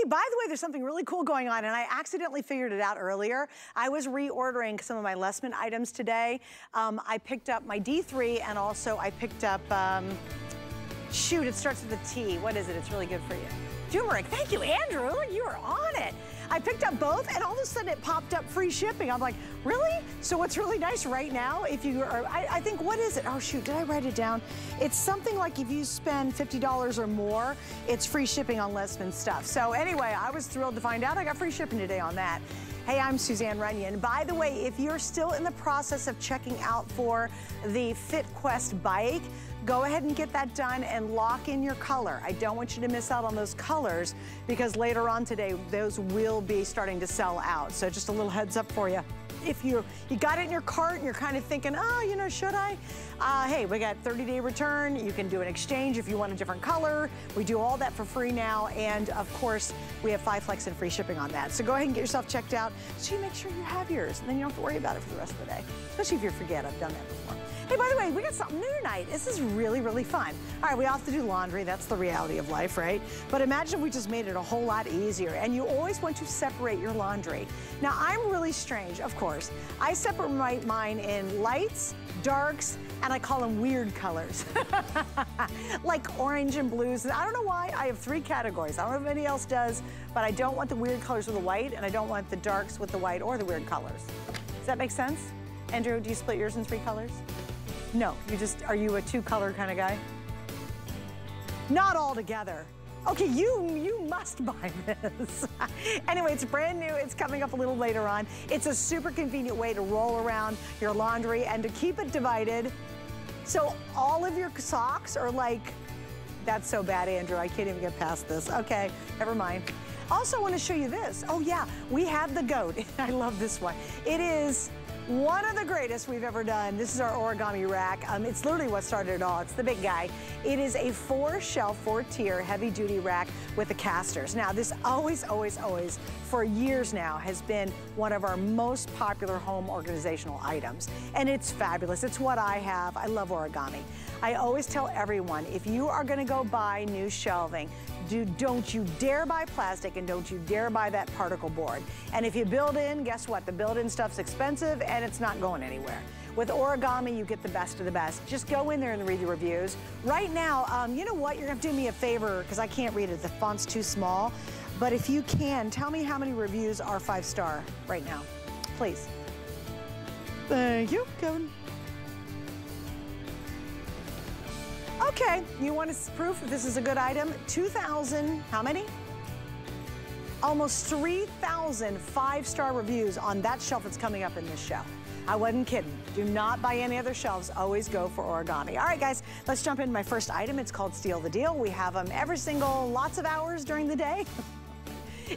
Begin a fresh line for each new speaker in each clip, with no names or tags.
Hey, by the way, there's something really cool going on, and I accidentally figured it out earlier. I was reordering some of my Lessman items today. Um, I picked up my D3, and also I picked up, um, shoot, it starts with a T. What is it? It's really good for you. Turmeric. Thank you, Andrew. You are on it. I picked up both and all of a sudden it popped up free shipping. I'm like, really? So what's really nice right now, if you are, I, I think, what is it? Oh shoot, did I write it down? It's something like if you spend $50 or more, it's free shipping on Lessman stuff. So anyway, I was thrilled to find out I got free shipping today on that. Hey, I'm Suzanne Runyan. By the way, if you're still in the process of checking out for the FitQuest bike, go ahead and get that done and lock in your color. I don't want you to miss out on those colors because later on today, those will be starting to sell out. So just a little heads up for you. If you, you got it in your cart and you're kind of thinking, oh, you know, should I? Uh, hey, we got 30 day return. You can do an exchange if you want a different color. We do all that for free now. And of course, we have five flex and free shipping on that. So go ahead and get yourself checked out so you make sure you have yours and then you don't have to worry about it for the rest of the day. Especially if you forget, I've done that before. Hey, by the way, we got something new tonight. This is really, really fun. All right, we all have to do laundry. That's the reality of life, right? But imagine if we just made it a whole lot easier. And you always want to separate your laundry. Now, I'm really strange, of course. I separate mine in lights, darks, and I call them weird colors. like orange and blues. I don't know why. I have three categories. I don't know if anybody else does, but I don't want the weird colors with the white, and I don't want the darks with the white or the weird colors. Does that make sense? Andrew, do you split yours in three colors? No, you just, are you a two color kind of guy? Not all together. Okay, you you must buy this. anyway, it's brand new. It's coming up a little later on. It's a super convenient way to roll around your laundry and to keep it divided. So all of your socks are like, that's so bad, Andrew. I can't even get past this. Okay, never mind. Also, I want to show you this. Oh yeah, we have the goat. I love this one. It is one of the greatest we've ever done. This is our origami rack. Um, it's literally what started it all. It's the big guy. It is a four shelf, four tier, heavy duty rack with the casters. Now this always, always, always, for years now, has been one of our most popular home organizational items. And it's fabulous. It's what I have. I love origami. I always tell everyone, if you are gonna go buy new shelving, do, don't you dare buy plastic and don't you dare buy that particle board. And if you build in, guess what? The build-in stuff's expensive and it's not going anywhere. With origami, you get the best of the best. Just go in there and read the reviews. Right now, um, you know what? You're gonna do me a favor because I can't read it. The font's too small. But if you can, tell me how many reviews are five star right now, please. Thank you, Kevin. Okay, you want proof that this is a good item? 2,000, how many? Almost 3,000 five-star reviews on that shelf that's coming up in this show. I wasn't kidding. Do not buy any other shelves. Always go for origami. All right, guys, let's jump into my first item. It's called Steal the Deal. We have them every single, lots of hours during the day.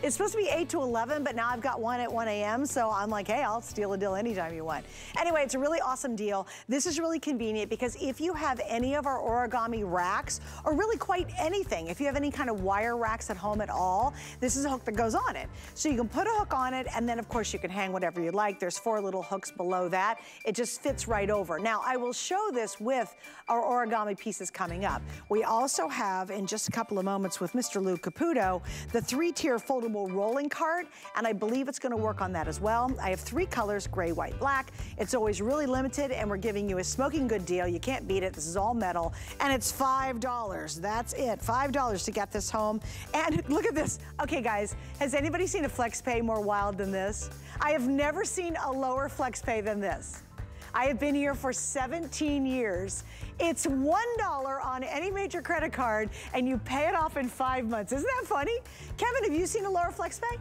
It's supposed to be 8 to 11, but now I've got one at 1 a.m., so I'm like, hey, I'll steal a deal anytime you want. Anyway, it's a really awesome deal. This is really convenient because if you have any of our origami racks, or really quite anything, if you have any kind of wire racks at home at all, this is a hook that goes on it. So you can put a hook on it, and then of course you can hang whatever you like. There's four little hooks below that. It just fits right over. Now, I will show this with our origami pieces coming up. We also have, in just a couple of moments with Mr. Lou Caputo, the three-tier foldable rolling cart, and I believe it's gonna work on that as well. I have three colors, gray, white, black. It's always really limited, and we're giving you a smoking good deal. You can't beat it. This is all metal, and it's $5. That's it, $5 to get this home. And look at this. Okay, guys, has anybody seen a FlexPay more wild than this? I have never seen a lower FlexPay than this. I have been here for 17 years. It's $1 on any major credit card and you pay it off in five months. Isn't that funny? Kevin, have you seen a lower flex pay?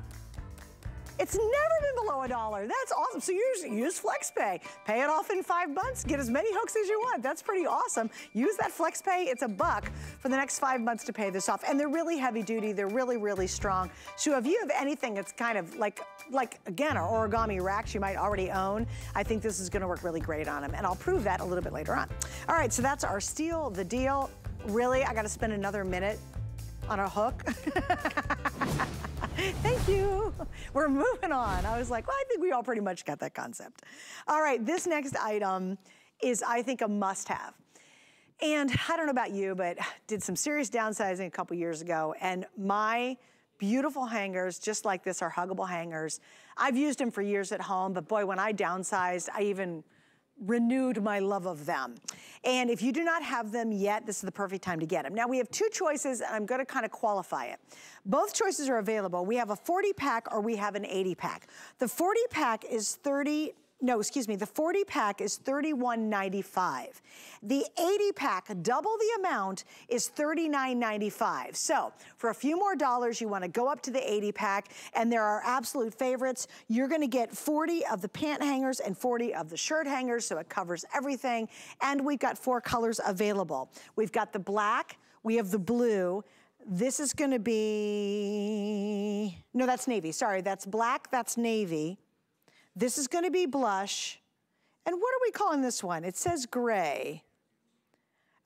It's never been below a dollar. That's awesome. So use, use FlexPay. Pay it off in five months. Get as many hooks as you want. That's pretty awesome. Use that FlexPay. It's a buck for the next five months to pay this off. And they're really heavy duty. They're really, really strong. So if you have anything that's kind of like, like again, our origami racks you might already own, I think this is gonna work really great on them. And I'll prove that a little bit later on. All right, so that's our steal, the deal. Really, I gotta spend another minute on a hook. Thank you. We're moving on. I was like, well, I think we all pretty much got that concept. All right, this next item is, I think, a must-have. And I don't know about you, but did some serious downsizing a couple years ago, and my beautiful hangers, just like this, are huggable hangers. I've used them for years at home, but boy, when I downsized, I even renewed my love of them. And if you do not have them yet, this is the perfect time to get them. Now we have two choices and I'm gonna kind of qualify it. Both choices are available. We have a 40 pack or we have an 80 pack. The 40 pack is 30 no, excuse me, the 40 pack is $31.95. The 80 pack, double the amount, is $39.95. So for a few more dollars, you wanna go up to the 80 pack, and there are absolute favorites. You're gonna get 40 of the pant hangers and 40 of the shirt hangers, so it covers everything. And we've got four colors available. We've got the black, we have the blue, this is gonna be, no, that's navy, sorry, that's black, that's navy. This is gonna be blush. And what are we calling this one? It says gray.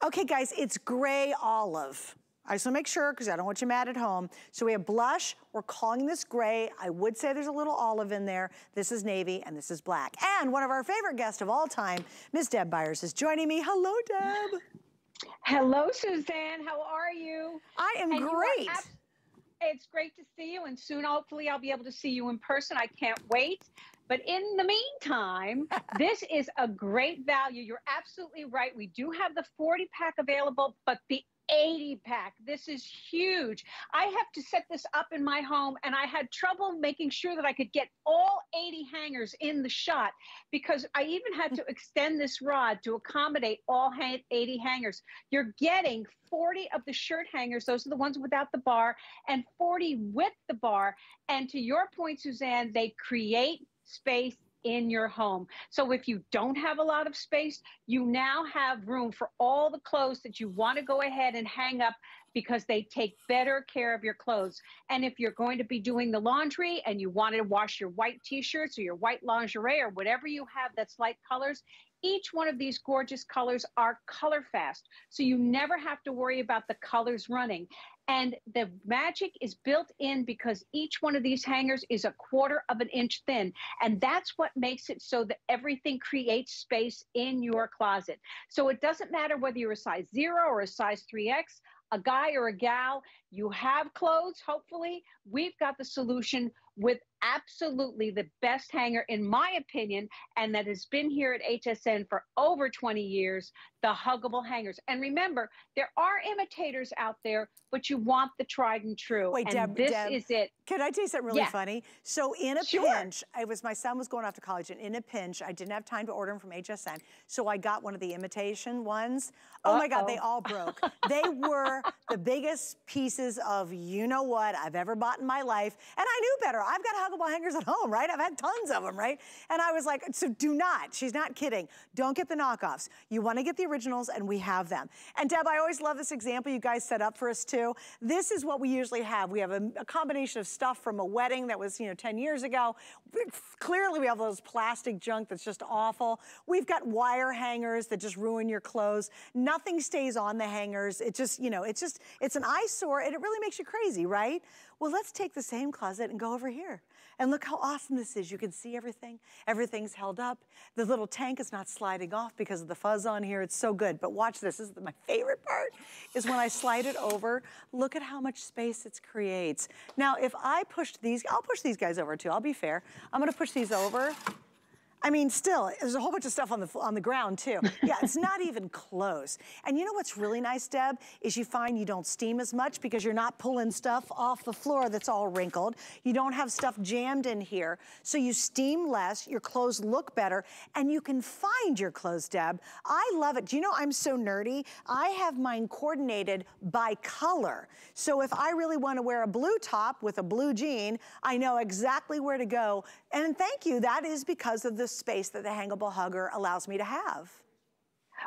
Okay, guys, it's gray olive. I just wanna make sure, because I don't want you mad at home. So we have blush, we're calling this gray. I would say there's a little olive in there. This is navy, and this is black. And one of our favorite guests of all time, Ms. Deb Byers is joining me. Hello, Deb.
Hello, Suzanne. How are you?
I am and great.
It's great to see you, and soon, hopefully, I'll be able to see you in person. I can't wait. But in the meantime, this is a great value. You're absolutely right. We do have the 40 pack available, but the 80 pack. This is huge. I have to set this up in my home, and I had trouble making sure that I could get all 80 hangers in the shot because I even had to extend this rod to accommodate all 80 hangers. You're getting 40 of the shirt hangers, those are the ones without the bar, and 40 with the bar. And to your point, Suzanne, they create space in your home. So if you don't have a lot of space, you now have room for all the clothes that you want to go ahead and hang up because they take better care of your clothes. And if you're going to be doing the laundry and you want to wash your white t-shirts or your white lingerie or whatever you have that's light colors, each one of these gorgeous colors are color fast. So you never have to worry about the colors running. And the magic is built in because each one of these hangers is a quarter of an inch thin. And that's what makes it so that everything creates space in your closet. So it doesn't matter whether you're a size zero or a size 3X, a guy or a gal, you have clothes, hopefully, we've got the solution with absolutely the best hanger, in my opinion, and that has been here at HSN for over 20 years, the huggable hangers. And remember, there are imitators out there, but you want the tried and true.
Wait,
and
Deb,
this
Deb,
is it.
Can I tell you something really
yeah.
funny? So in a
sure.
pinch, it was my son was going off to college, and in a pinch, I didn't have time to order them from HSN, so I got one of the imitation ones. Oh uh -oh. my God, they all broke. they were the biggest pieces of you know what I've ever bought in my life, and I knew better. I've got huggable hangers at home, right? I've had tons of them, right? And I was like, so do not, she's not kidding. Don't get the knockoffs. You wanna get the originals and we have them. And Deb, I always love this example you guys set up for us too. This is what we usually have. We have a, a combination of stuff from a wedding that was, you know, 10 years ago. Clearly we have those plastic junk that's just awful. We've got wire hangers that just ruin your clothes. Nothing stays on the hangers. It just, you know, it's just, it's an eyesore and it really makes you crazy, right? Well, let's take the same closet and go over here. And look how awesome this is. You can see everything. Everything's held up. The little tank is not sliding off because of the fuzz on here. It's so good. But watch this. This is my favorite part, is when I slide it over, look at how much space it creates. Now, if I pushed these, I'll push these guys over too. I'll be fair. I'm going to push these over. I mean, still, there's a whole bunch of stuff on the on the ground too. Yeah, it's not even close. And you know what's really nice, Deb, is you find you don't steam as much because you're not pulling stuff off the floor that's all wrinkled. You don't have stuff jammed in here. So you steam less, your clothes look better, and you can find your clothes, Deb. I love it. Do you know I'm so nerdy? I have mine coordinated by color. So if I really want to wear a blue top with a blue jean, I know exactly where to go. And thank you, that is because of the space that the hangable hugger allows me to have.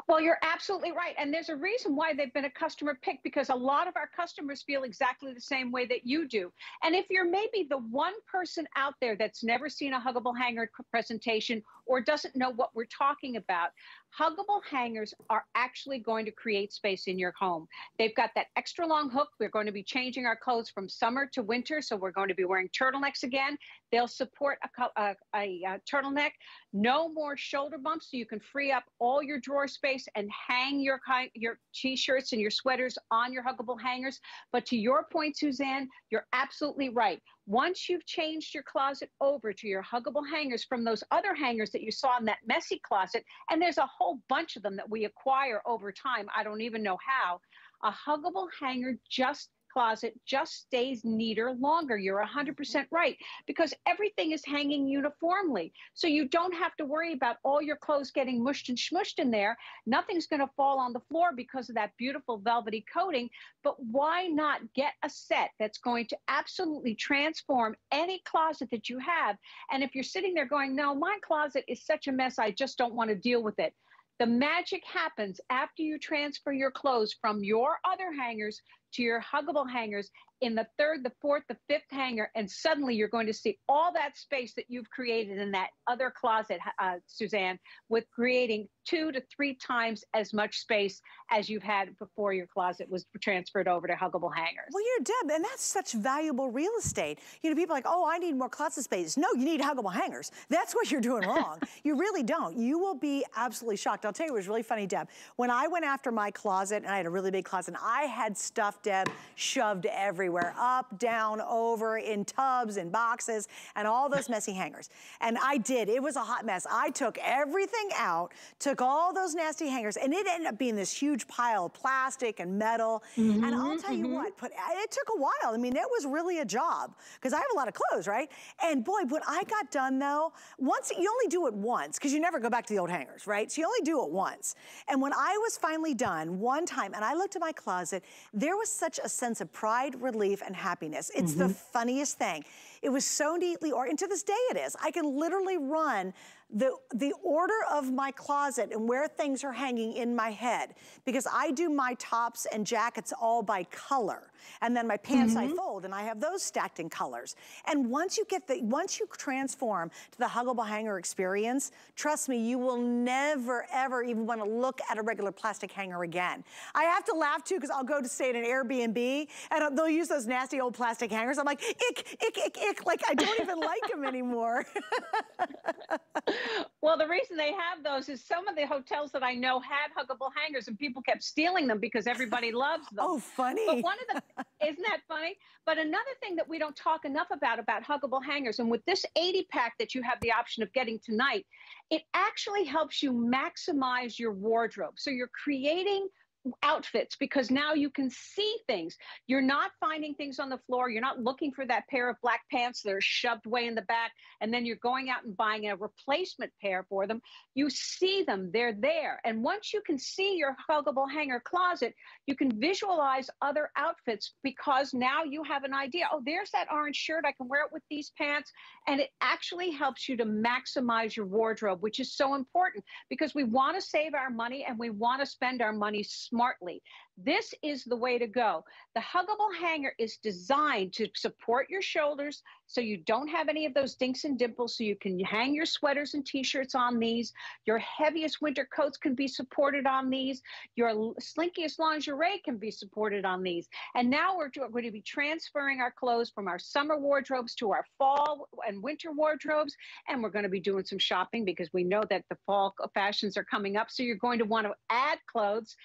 Well, you're absolutely right. And there's a reason why they've been a customer pick because a lot of our customers feel exactly the same way that you do. And if you're maybe the one person out there that's never seen a huggable hanger presentation or doesn't know what we're talking about, Huggable hangers are actually going to create space in your home. They've got that extra long hook. We're going to be changing our clothes from summer to winter, so we're going to be wearing turtlenecks again. They'll support a, uh, a, a, a turtleneck. No more shoulder bumps, so you can free up all your drawer space and hang your your t-shirts and your sweaters on your huggable hangers. But to your point, Suzanne, you're absolutely right. Once you've changed your closet over to your huggable hangers from those other hangers that you saw in that messy closet, and there's a whole bunch of them that we acquire over time, I don't even know how, a huggable hanger just closet just stays neater longer. You're 100% right because everything is hanging uniformly. So you don't have to worry about all your clothes getting mushed and smushed in there. Nothing's going to fall on the floor because of that beautiful velvety coating. But why not get a set that's going to absolutely transform any closet that you have? And if you're sitting there going, no, my closet is such a mess, I just don't want to deal with it. The magic happens after you transfer your clothes from your other hangers to your huggable hangers in the third, the fourth, the fifth hanger, and suddenly you're going to see all that space that you've created in that other closet, uh, Suzanne, with creating two to three times as much space as you've had before your closet was transferred over to huggable hangers.
Well, you're Deb, and that's such valuable real estate. You know, people are like, oh, I need more closet space. No, you need huggable hangers. That's what you're doing wrong. you really don't. You will be absolutely shocked. I'll tell you, it was really funny, Deb. When I went after my closet, and I had a really big closet, and I had stuff, Deb, shoved everywhere, up, down, over, in tubs, in boxes, and all those messy hangers. And I did. It was a hot mess. I took everything out, took all those nasty hangers, and it ended up being this huge pile of plastic and metal. Mm -hmm, and I'll tell mm -hmm. you mm-hmm. what, put, it took a while. I mean, it was really a job because I have a lot of clothes, right? And boy, when I got done though, once you only do it once because you never go back to the old hangers, right? So you only do it once. And when I was finally done one time and I looked at my closet, there was such a sense of pride, relief, and happiness. It's mm -hmm. the mm-hmm. funniest thing. It was so neatly, or and to this day it is. I can literally run the, the order of my closet and where things are hanging in my head because I do my tops and jackets all by color. And then my pants mm -hmm. I mm-hmm. fold and I have those stacked in colors. And once you get the, once you transform to the huggable hanger experience, trust me, you will never, ever even want to look at a regular plastic hanger again. I have to laugh too because I'll go to stay at an Airbnb and they'll use those nasty old plastic hangers. I'm like, ick, ick, ick, ick. Like I don't even like them anymore.
well, the reason they have those is some of the hotels that I know had huggable hangers and people kept stealing them because everybody loves them.
Oh, funny.
But one of the, isn't that funny? But another thing that we don't talk enough about, about huggable hangers, and with this 80 pack that you have the option of getting tonight, it actually helps you maximize your wardrobe. So you're creating outfits because now you can see things. You're not finding things on the floor. You're not looking for that pair of black pants that are shoved way in the back, and then you're going out and buying a replacement pair for them. You see them, they're there. And once you can see your huggable hanger closet, you can visualize other outfits because now you have an idea. Oh, there's that orange shirt. I can wear it with these pants. And it actually helps you to maximize your wardrobe, which is so important because we want to save our money and we want to spend our money smartly. This is the way to go. The huggable hanger is designed to support your shoulders so you don't have any of those dinks and dimples so you can hang your sweaters and t-shirts on these. Your heaviest winter coats can be supported on these. Your slinkiest lingerie can be supported on these. And now we're going to be transferring our clothes from our summer wardrobes to our fall and winter wardrobes. And we're going to be doing some shopping because we know that the fall fashions are coming up. So you're going to want to add clothes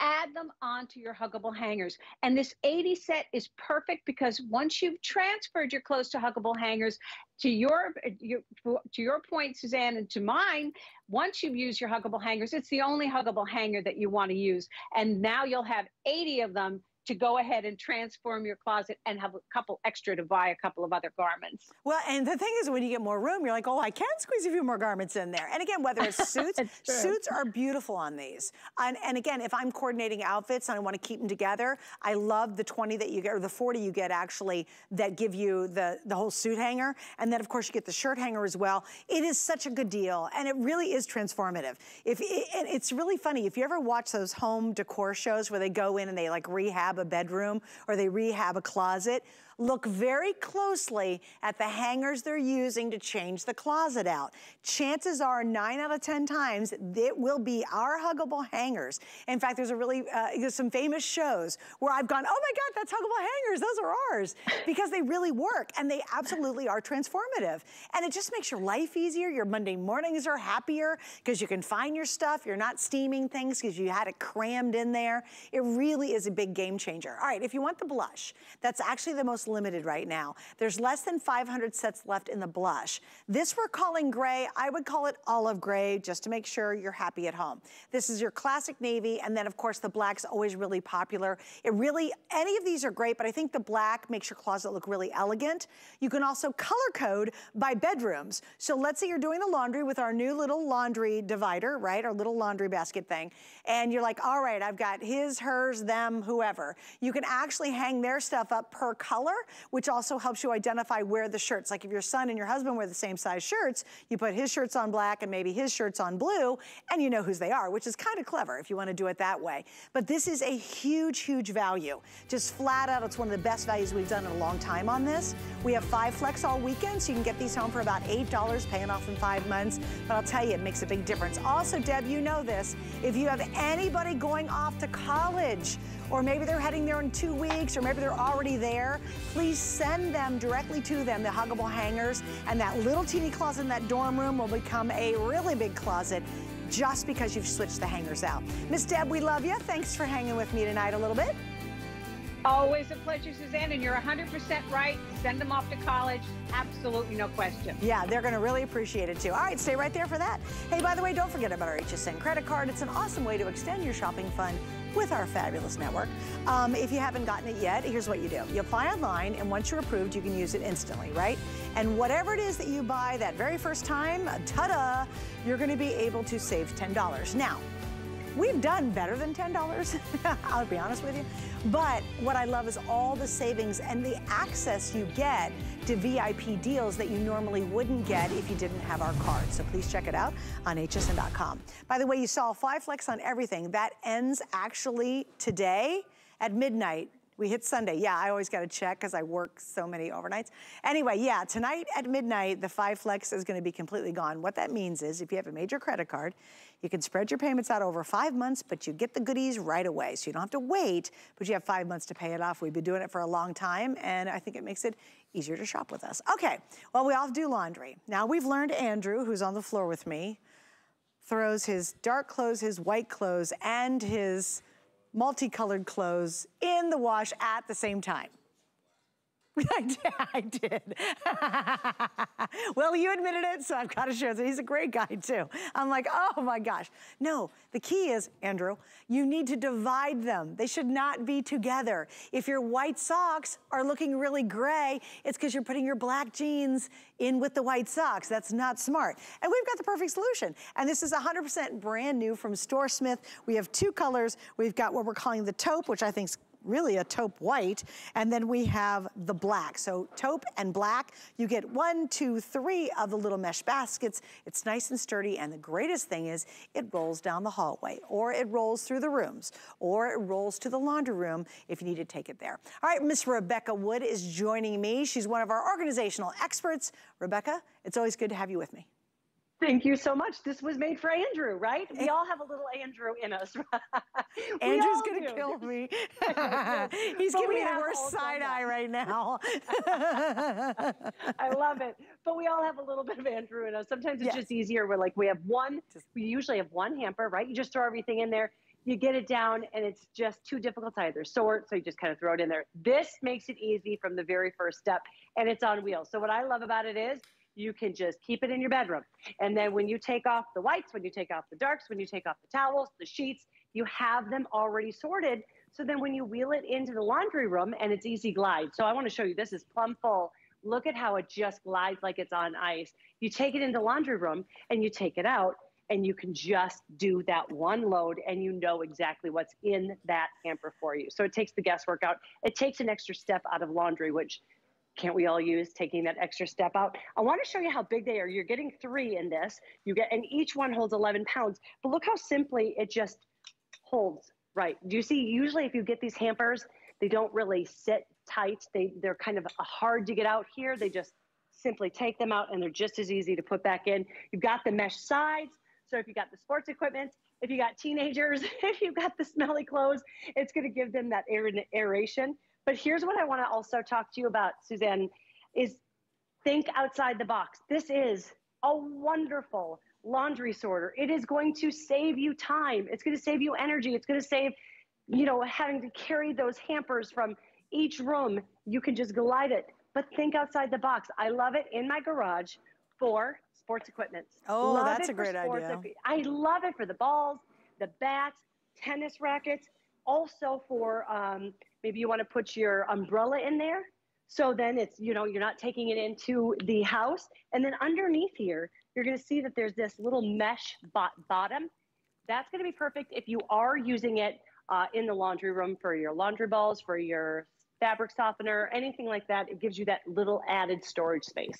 add them onto your huggable hangers. And this 80 set is perfect because once you've transferred your clothes to huggable hangers, to your, your to your point, Suzanne, and to mine, once you've used your huggable hangers, it's the only huggable hanger that you want to use. And now you'll have 80 of them to go ahead and transform your closet and have a couple extra to buy a couple of other garments.
Well, and the thing is when you get more room, you're like, oh, I can squeeze a few more garments in there. And again, whether it's suits, suits are beautiful on these. And, and again, if I'm coordinating outfits and I want to keep them together, I love the 20 that you get, or the 40 you get actually, that give you the, the whole suit hanger. And then of course you get the shirt hanger as well. It is such a good deal. And it really is transformative. If it, It's really funny, if you ever watch those home decor shows where they go in and they like rehab rehab a bedroom or they rehab a closet, look very closely at the hangers they're using to change the closet out. Chances are nine out of 10 times it will be our huggable hangers. In fact, there's a really, uh, there's some famous shows where I've gone, oh my God, that's huggable hangers, those are ours. Because they really work and they absolutely are transformative. And it just makes your life easier. Your Monday mornings are happier because you can find your stuff. You're not steaming things because you had it crammed in there. It really is a big game changer. All right, if you want the blush, that's actually the most limited right now. There's less than 500 sets left in the blush. This we're calling gray. I would call it olive gray just to make sure you're happy at home. This is your classic navy. And then of course the black's always really popular. It really, any of these are great, but I think the black makes your closet look really elegant. You can also color code by bedrooms. So let's say you're doing the laundry with our new little laundry divider, right? Our little laundry basket thing. And you're like, all right, I've got his, hers, them, whoever. You can actually hang their stuff up per color which also helps you identify where the shirts, like if your son and your husband wear the same size shirts, you put his shirts on black and maybe his shirts on blue, and you know whose they are, which is kind of clever if you want to do it that way. But this is a huge, huge value. Just flat out, it's one of the best values we've done in a long time on this. We have five flex all weekend, so you can get these home for about $8, paying off in five months. But I'll tell you, it makes a big difference. Also, Deb, you know this. If you have anybody going off to college, or maybe they're heading there in two weeks, or maybe they're already there, please send them directly to them, the huggable hangers, and that little teeny closet in that dorm room will become a really big closet just because you've switched the hangers out. Miss Deb, we love you. Thanks for hanging with me tonight a little bit.
Always a pleasure, Suzanne, and you're 100% right. Send them off to college. Absolutely no question.
Yeah, they're going to really appreciate it too. All right, stay right there for that. Hey, by the way, don't forget about our HSN credit card. It's an awesome way to extend your shopping fun with our fabulous network. Um, if you haven't gotten it yet, here's what you do. You apply online, and once you're approved, you can use it instantly, right? And whatever it is that you buy that very first time, ta-da, you're gonna be able to save $10. Now, We've done better than $10, I'll be honest with you. But what I love is all the savings and the access you get to VIP deals that you normally wouldn't get if you didn't have our card. So please check it out on hsn.com. By the way, you saw five flex on everything. That ends actually today at midnight we hit Sunday. Yeah, I always got to check because I work so many overnights. Anyway, yeah, tonight at midnight, the five flex is going to be completely gone. What that means is if you have a major credit card, you can spread your payments out over five months, but you get the goodies right away. So you don't have to wait, but you have five months to pay it off. We've been doing it for a long time, and I think it makes it easier to shop with us. Okay, well, we all do laundry. Now we've learned Andrew, who's on the floor with me, throws his dark clothes, his white clothes, and his multicolored clothes in the wash at the same time. I did. I did. well, you admitted it, so I've got to share. He's a great guy, too. I'm like, oh my gosh. No, the key is, Andrew, you need to divide them. They should not be together. If your white socks are looking really gray, it's because you're putting your black jeans in with the white socks. That's not smart. And we've got the perfect solution. And this is 100% brand new from StoreSmith. We have two colors. We've got what we're calling the taupe, which I think is really a taupe white, and then we have the black. So taupe and black, you get one, two, three of the little mesh baskets. It's nice and sturdy, and the greatest thing is it rolls down the hallway, or it rolls through the rooms, or it rolls to the laundry room if you need to take it there. All right, Miss Rebekah Wood is joining me. She's one of our organizational experts. Rebekah, it's always good to have you with me.
Thank you so much. This was made for Andrew, right? We all have a little Andrew in us.
Andrew's going to kill me. He's giving me the worst side eye right now.
I love it. But we all have a little bit of Andrew in us. Sometimes it's yes. just easier. We're like, we have one, we usually have one hamper, right? You just throw everything in there. You get it down, and it's just too difficult to either sort, so you just kind of throw it in there. This makes it easy from the very first step, and it's on wheels. So, what I love about it is you can just keep it in your bedroom. And then when you take off the whites, when you take off the darks, when you take off the towels, the sheets, you have them already sorted. So then when you wheel it into the laundry room and it's easy glide. So I want to show you, this is plumb full. Look at how it just glides like it's on ice. You take it into laundry room and you take it out and you can just do that one load and you know exactly what's in that hamper for you. So it takes the guesswork out. It takes an extra step out of laundry, which can't we all use taking that extra step out? I want to show you how big they are. You're getting three in this. You get, and each one holds 11 pounds. But look how simply it just holds right. Do you see? Usually, if you get these hampers, They don't really sit tight. They, they're kind of hard to get out here. They just simply take them out and they're just as easy to put back in. You've got the mesh sides. So if you got the sports equipment, if you got teenagers, if you've got the smelly clothes, it's going to give them that aeration. But here's what I want to also talk to you about, Suzanne, is think outside the box. This is a wonderful laundry sorter. It is going to save you time. It's going to save you energy. It's going to save, you know, having to carry those hampers from each room. You can just glide it, but think outside the box. I love it in my garage for sports equipment.
Oh, love that's a great idea.
I love it for the balls, the bats, tennis rackets, also for um, maybe you want to put your umbrella in there. So then it's, you know, you're not taking it into the house. And then underneath here, you're going to see that there's this little mesh bot bottom. That's going to be perfect if you are using it uh, in the laundry room for your laundry balls, for your fabric softener, anything like that. It gives you that little added storage space.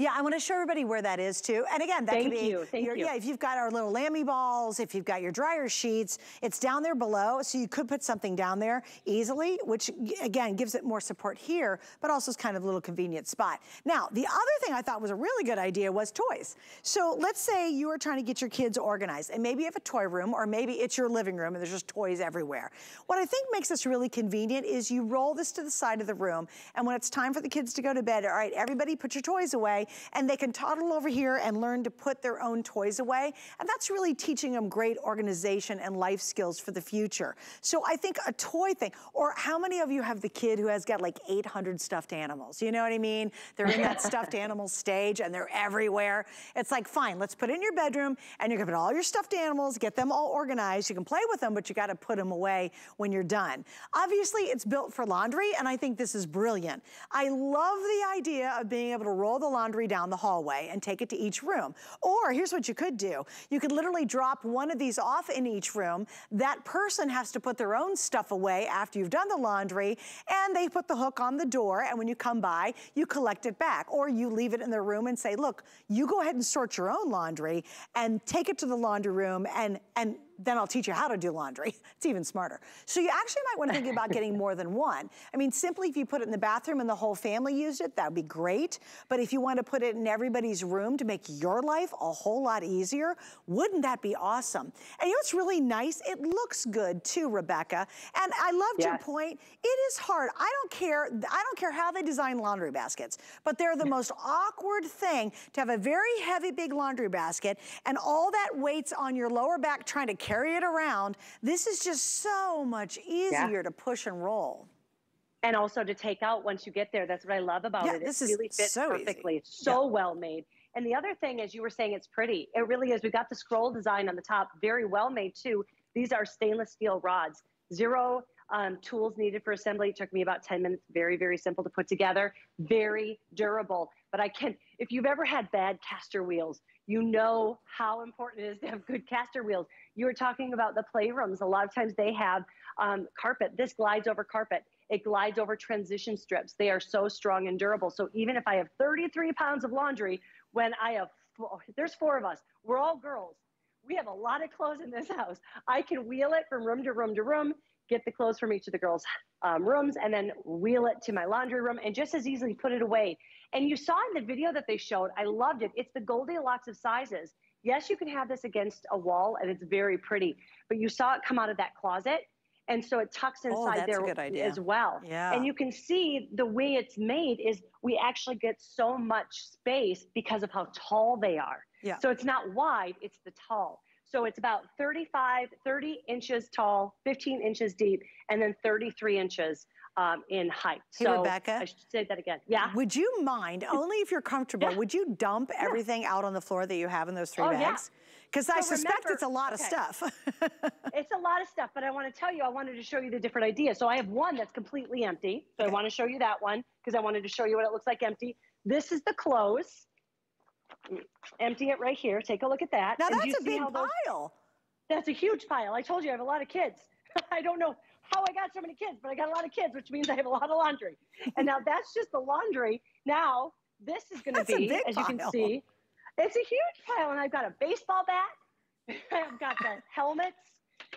Yeah, I want to show everybody where that is too. And again, that
Thank
could be,
you. Thank
your,
you.
yeah, if you've got our little lammy balls, if you've got your dryer sheets, it's down there below. So you could put something down there easily, which again, gives it more support here, but also is kind of a little convenient spot. Now, the other thing I thought was a really good idea was toys. So let's say you are trying to get your kids organized and maybe you have a toy room or maybe it's your living room and there's just toys everywhere. What I think makes this really convenient is you roll this to the side of the room and when it's time for the kids to go to bed, all right, everybody put your toys away and they can toddle over here and learn to put their own toys away. And that's really teaching them great organization and life skills for the future. So I think a toy thing, or how many of you have the kid who has got like 800 stuffed animals? You know what I mean? They're in that stuffed animal stage and they're everywhere. It's like, fine, let's put it in your bedroom and you're gonna put all your stuffed animals, get them all organized. You can play with them, but you gotta put them away when you're done. Obviously, it's built for laundry and I think this is brilliant. I love the idea of being able to roll the laundry down the hallway and take it to each room. Or here's what you could do. You could literally drop one of these off in each room. That person has to put their own stuff away after you've done the laundry and they put the hook on the door and when you come by, you collect it back. Or you leave it in their room and say, look, you go ahead and sort your own laundry and take it to the laundry room and, and then I'll teach you how to do laundry. It's even smarter. So you actually might want to think about getting more than one. I mean, simply if you put it in the bathroom and the whole family used it, that would be great. But if you want to put it in everybody's room to make your life a whole lot easier, wouldn't that be awesome? And you know what's really nice? It looks good too, Rebekah. And I loved yes. your point. It is hard. I don't care. I don't care how they design laundry baskets, but they're the most awkward thing to have a very heavy, big laundry basket and all that weight's on your lower back trying to carry it around. This is just so much easier yeah. to push and roll.
And also to take out once you get there. That's what I love about
yeah,
it.
This
it
is
really fits
so
perfectly.
Easy.
It's so yeah. well made. And the other thing, as you were saying, it's pretty. It really is. We got the scroll design on the top, very well made too. These are stainless steel rods. Zero um, tools needed for assembly. It took me about 10 minutes. Very, very simple to put together. Very durable. But I can, if you've ever had bad caster wheels, you know how important it is to have good caster wheels. You were talking about the playrooms. A lot of times they have um, carpet. This glides over carpet. It glides over transition strips. They are so strong and durable. So even if I have 33 pounds of laundry, when I have, there's four of us, we're all girls. We have a lot of clothes in this house. I can wheel it from room to room to room, get the clothes from each of the girls' um, rooms, and then wheel it to my laundry room and just as easily put it away. And you saw in the video that they showed, I loved it. It's the Goldilocks of sizes. Yes, you can have this against a wall and it's very pretty, but you saw it come out of that closet. And so it tucks oh, inside
oh,
there as well.
Yeah.
And you can see the way it's made is we actually get so much space because of how tall they are.
Yeah.
So it's not wide, it's the tall. So it's about 35, 30 inches tall, 15 inches deep, and then 33 inches um, in height.
Hey,
so
Rebekah.
I should say that again. Yeah.
Would you mind, only if you're comfortable,
yeah.
would you dump everything yeah. out on the floor that you have in those three
oh,
bags? Because
so
I suspect
remember,
it's a lot
okay.
of stuff.
it's a lot of stuff, but I want to tell you, I wanted to show you the different ideas. So I have one that's completely empty. So okay. I want to show you that one because I wanted to show you what it looks like empty. This is the clothes. Empty it right here. Take a look at that.
Now and that's a big those, pile.
That's a huge pile. I told you I have a lot of kids. I don't know how I got so many kids, but I got a lot of kids, which means I have a lot of laundry. and now that's just the laundry. Now this is going to be, as
pile.
you can see, it's a huge pile. And I've got a baseball bat. I've got the helmets.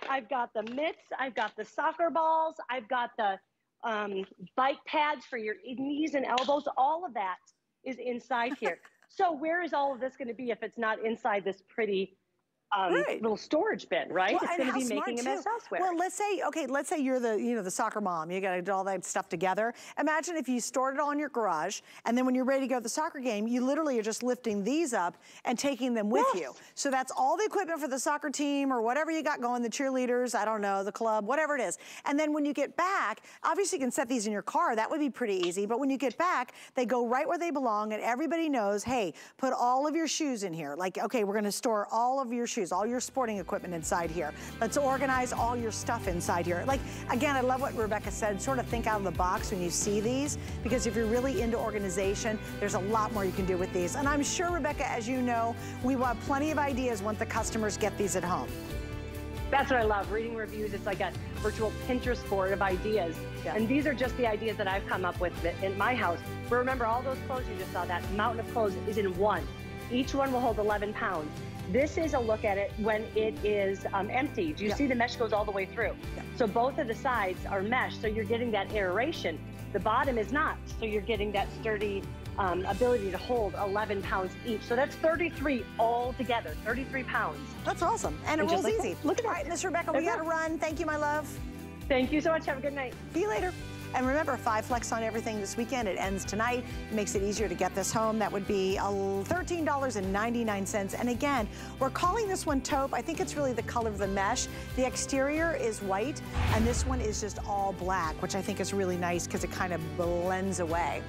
I've got the mitts. I've got the soccer balls. I've got the um, bike pads for your knees and elbows. All of that is inside here. so where is all of this going to be if it's not inside this pretty um, right. little storage bin, right? Well, it's going to be making a mess elsewhere.
Well, let's say, okay, let's say you're the, you know, the soccer mom. You got to do all that stuff together. Imagine if you stored it all in your garage, and then when you're ready to go to the soccer game, you literally are just lifting these up and taking them with yes. you. So that's all the equipment for the soccer team or whatever you got going, the cheerleaders, I don't know, the club, whatever it is. And then when you get back, obviously you can set these in your car. That would be pretty easy. But when you get back, they go right where they belong, and everybody knows, hey, put all of your shoes in here. Like, okay, we're going to store all of your shoes shoes, all your sporting equipment inside here. Let's organize all your stuff inside here. Like, again, I love what Rebekah said, sort of think out of the box when you see these, because if you're really into organization, there's a lot more you can do with these. And I'm sure, Rebekah, as you know, we will have plenty of ideas once the customers get these at home.
That's what I love, reading reviews. It's like a virtual Pinterest board of ideas. Yeah. And these are just the ideas that I've come up with in my house. But remember, all those clothes you just saw, that mountain of clothes is in one. Each one will hold 11 pounds. This is a look at it when it is um, empty. Do you yeah. see the mesh goes all the way through? Yeah. So both of the sides are mesh, so you're getting that aeration. The bottom is not, so you're getting that sturdy um, ability to hold 11 pounds each. So that's 33 all together, 33 pounds.
That's awesome. And, and it rolls like easy. Look at that. All right, Miss Rebekah, we got to run. Thank you, my love.
Thank you so much. Have a good night.
See you later. And remember, five flex on everything this weekend. It ends tonight. It makes it easier to get this home. That would be uh, $13.99. And again, we're calling this one taupe. I think it's really the color of the mesh. The exterior is white, and this one is just all black, which I think is really nice because it kind of blends away.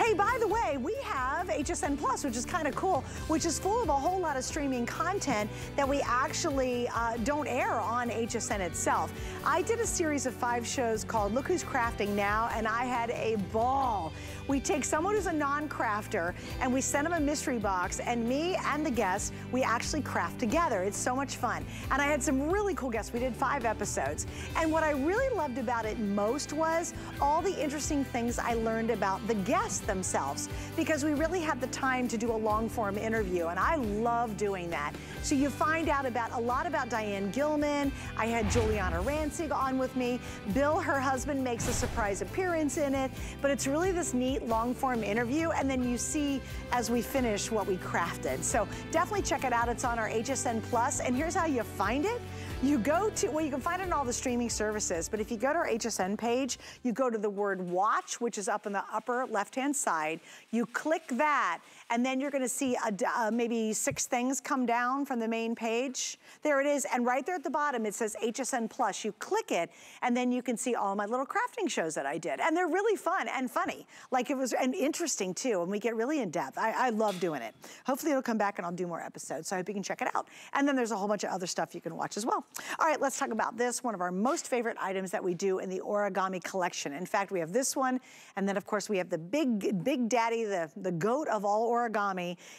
Hey, by the way, we have HSN Plus, which is kind of cool, which is full of a whole lot of streaming content that we actually uh, don't air on HSN itself. I did a series of five shows called Look Who's Crafting Now, and I had a ball. We take someone who's a non-crafter and we send them a mystery box and me and the guests, we actually craft together. It's so much fun. And I had some really cool guests. We did five episodes. And what I really loved about it most was all the interesting things I learned about the guests themselves because we really had the time to do a long form interview and I love doing that. So you find out about a lot about Diane Gilman. I had Giuliana Rancic on with me. Bill, her husband, makes a surprise appearance in it. But it's really this neat long form interview. And then you see as we finish what we crafted. So definitely check it out. It's on our HSN Plus. And here's how you find it. You go to, well, you can find it on all the streaming services, but if you go to our HSN page, you go to the word watch, which is up in the upper left-hand side. You click that, and then you're gonna see a, uh, maybe six things come down from the main page. There it is, and right there at the bottom, it says HSN Plus. You click it, and then you can see all my little crafting shows that I did. And they're really fun and funny. Like it was, and interesting too, and we get really in depth. I, I love doing it. Hopefully it'll come back and I'll do more episodes, so I hope you can check it out. And then there's a whole bunch of other stuff you can watch as well. All right, let's talk about this, one of our most favorite items that we do in the origami collection. In fact, we have this one, and then of course we have the big, big daddy, the, the goat of all origami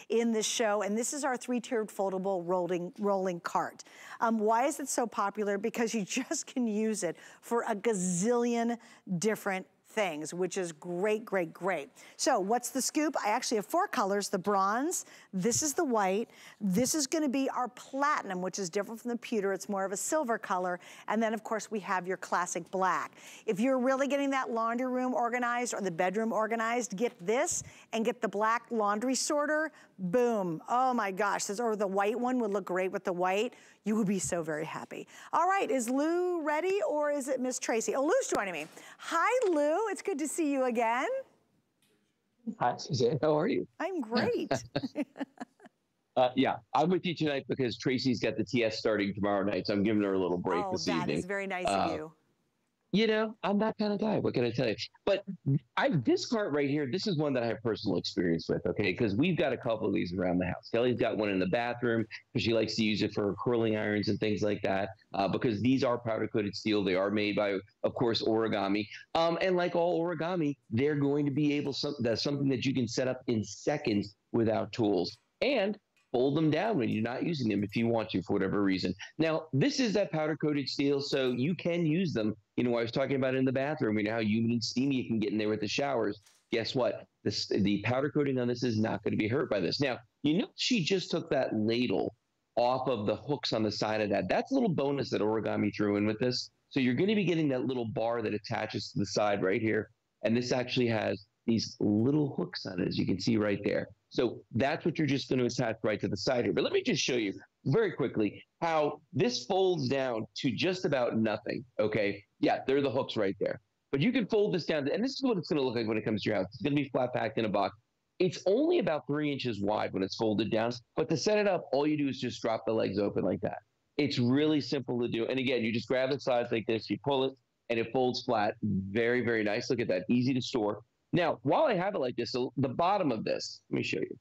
in this show. And this is our three-tiered foldable rolling, rolling cart. Um, why is it so popular? Because you just can use it for a gazillion different things, which is great, great, great. So what's the scoop? I actually have four colors, the bronze, this is the white, this is gonna be our platinum, which is different from the pewter, it's more of a silver color, and then of course we have your classic black. If you're really getting that laundry room organized or the bedroom organized, get this and get the black laundry sorter, boom. Oh my gosh, this, or the white one would look great with the white. You would be so very happy. All right, is Lou ready or is it Miss Tracy? Oh, Lou's joining me. Hi, Lou. It's good to see you again.
Hi, Suzanne. How are you?
I'm great.
uh, yeah, I'm with you tonight because Tracy's got the TS starting tomorrow night, so I'm giving her a little break
oh,
this evening.
That is very nice uh, of you
you know, I'm that kind of guy. What can I tell you? But I this cart right here, this is one that I have personal experience with. Okay, because we've got a couple of these around the house. Kelly's got one in the bathroom because she likes to use it for curling irons and things like that. Uh, because these are powder coated steel. They are made by, of course, origami. Um, and like all origami, they're going to be able some that's something that you can set up in seconds without tools. And fold them down when you're not using them if you want to for whatever reason. Now, this is that powder coated steel, so you can use them. You know, I was talking about in the bathroom, you know, how humid and steamy you can get in there with the showers. Guess what? This, the powder coating on this is not going to be hurt by this. Now, you know, she just took that ladle off of the hooks on the side of that. That's a little bonus that origami threw in with this. So you're going to be getting that little bar that attaches to the side right here. And this actually has these little hooks on it, as you can see right there. So that's what you're just going to attach right to the side here. But let me just show you very quickly how this folds down to just about nothing. Okay. Yeah, there are the hooks right there. But you can fold this down, and this is what it's going to look like when it comes to your house. It's going to be flat packed in a box. It's only about three inches wide when it's folded down. But to set it up, all you do is just drop the legs open like that. It's really simple to do. And again, you just grab the sides like this, you pull it, and it folds flat. Very, very nice. Look at that. Easy to store. Now, while I have it like this, so the bottom of this, let me show you.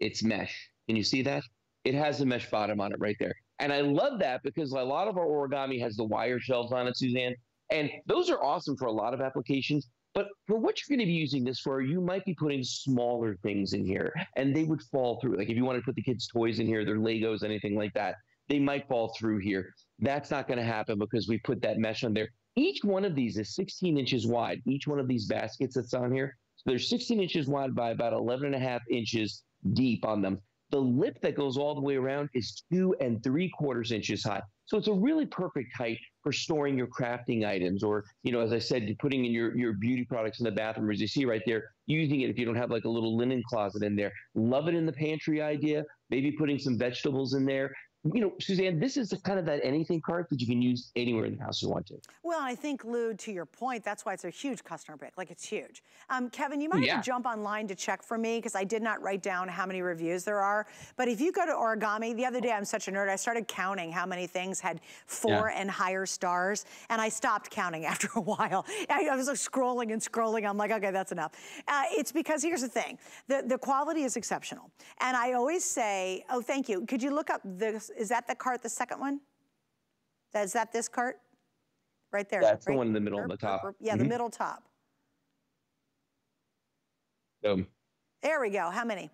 It's mesh. Can you see that? It has a mesh bottom on it right there. And I love that because a lot of our origami has the wire shelves on it, Suzanne. And those are awesome for a lot of applications. But for what you're going to be using this for, you might be putting smaller things in here and they would fall through. Like if you want to put the kids' toys in here, their Legos, anything like that, they might fall through here. That's not going to happen because we put that mesh on there. Each one of these is 16 inches wide. Each one of these baskets that's on here. So they're 16 inches wide by about 11 and a half inches deep on them. The lip that goes all the way around is two and three quarters inches high. So it's a really perfect height for storing your crafting items or, you know, as I said, putting in your, your beauty products in the bathroom, as you see right there, using it if you don't have like a little linen closet in there. Love it in the pantry idea, maybe putting some vegetables in there you know, Suzanne, this is the kind of that anything cart that you can use anywhere in the house you want to.
Well, I think, Lou, to your point, that's why it's a huge customer pick. Like, it's huge. Um, Kevin, you might yeah. Have to jump online to check for me because I did not write down how many reviews there are. But if you go to Origami, the other day, I'm such a nerd, I started counting how many things had four yeah. and higher stars, and I stopped counting after a while. I, I was like scrolling and scrolling. I'm like, okay, that's enough. Uh, it's because here's the thing. The, the quality is exceptional. And I always say, oh, thank you. Could you look up this is that the cart, the second one? Is that this cart? Right there.
That's
right?
the one in the middle, on the top.
Yeah, mm -hmm. the mm-hmm. middle top.
Um,
there we go. How many?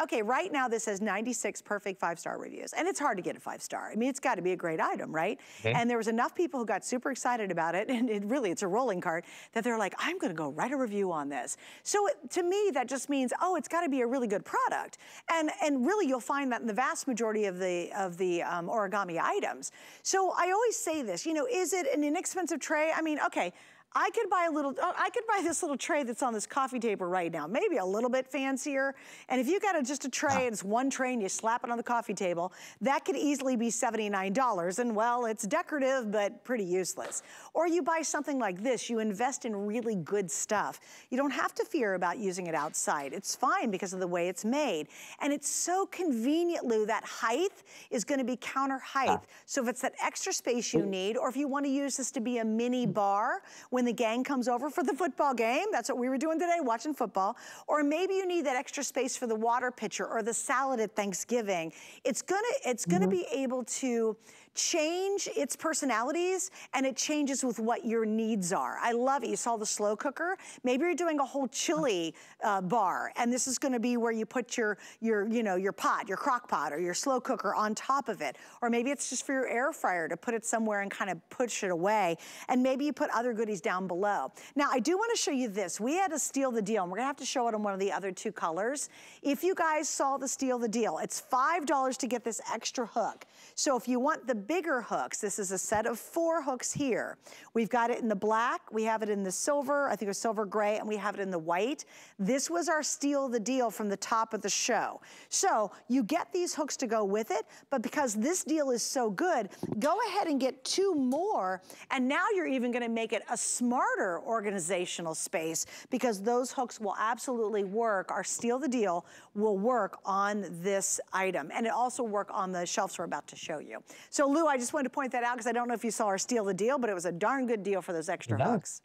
Okay, right now this has 96 perfect five-star reviews. And it's hard to get a five-star. I mean, it's got to be a great item, right? Okay. And there was enough people who got super excited about it, and it really, it's a rolling cart, that they're like, I'm going to go write a review on this. So it, to me, that just means, oh, it's got to be a really good product. And, and really, you'll find that in the vast majority of the, of the um, origami items. So I always say this, you know, is it an inexpensive tray? I mean, okay, I could buy a little, oh, I could buy this little tray that's on this coffee table right now, maybe a little bit fancier. And if you got a, just a tray, ah. it's one tray and you slap it on the coffee table, that could easily be $79. And well, it's decorative, but pretty useless. Or you buy something like this, you invest in really good stuff. You don't have to fear about using it outside. It's fine because of the way it's made. And it's so convenient, Lou, that height is gonna be counter height. Ah. So if it's that extra space you need, or if you wanna use this to be a mini bar, when the gang comes over for the football game. That's what we were doing today, watching football. Or maybe you need that extra space for the water pitcher or the salad at Thanksgiving. It's gonna, it's gonna mm -hmm. be able to change its personalities and it changes with what your needs are. I love it. You saw the slow cooker. Maybe you're doing a whole chili uh, bar and this is gonna be where you put your, your, you know, your pot, your crock pot or your slow cooker on top of it. Or maybe it's just for your air fryer to put it somewhere and kind of push it away. And maybe you put other goodies down below. Now, I do wanna show you this. We had to steal the deal and we're gonna have to show it in one of the other two colors. If you guys saw the steal the deal, it's $5 to get this extra hook. So if you want the bigger hooks, this is a set of four hooks here. We've got it in the black, we have it in the silver, I think it's silver gray, and we have it in the white. This was our steal the deal from the top of the show. So you get these hooks to go with it, but because this deal is so good, go ahead and get two more, and now you're even gonna make it a smarter organizational space because those hooks will absolutely work. Our steal the deal will work on this item, and it also work on the shelves we're about to show you. So Lou, I just wanted to point that out because I don't know if you saw our steal the deal, but it was a darn good deal for those extra no. hooks.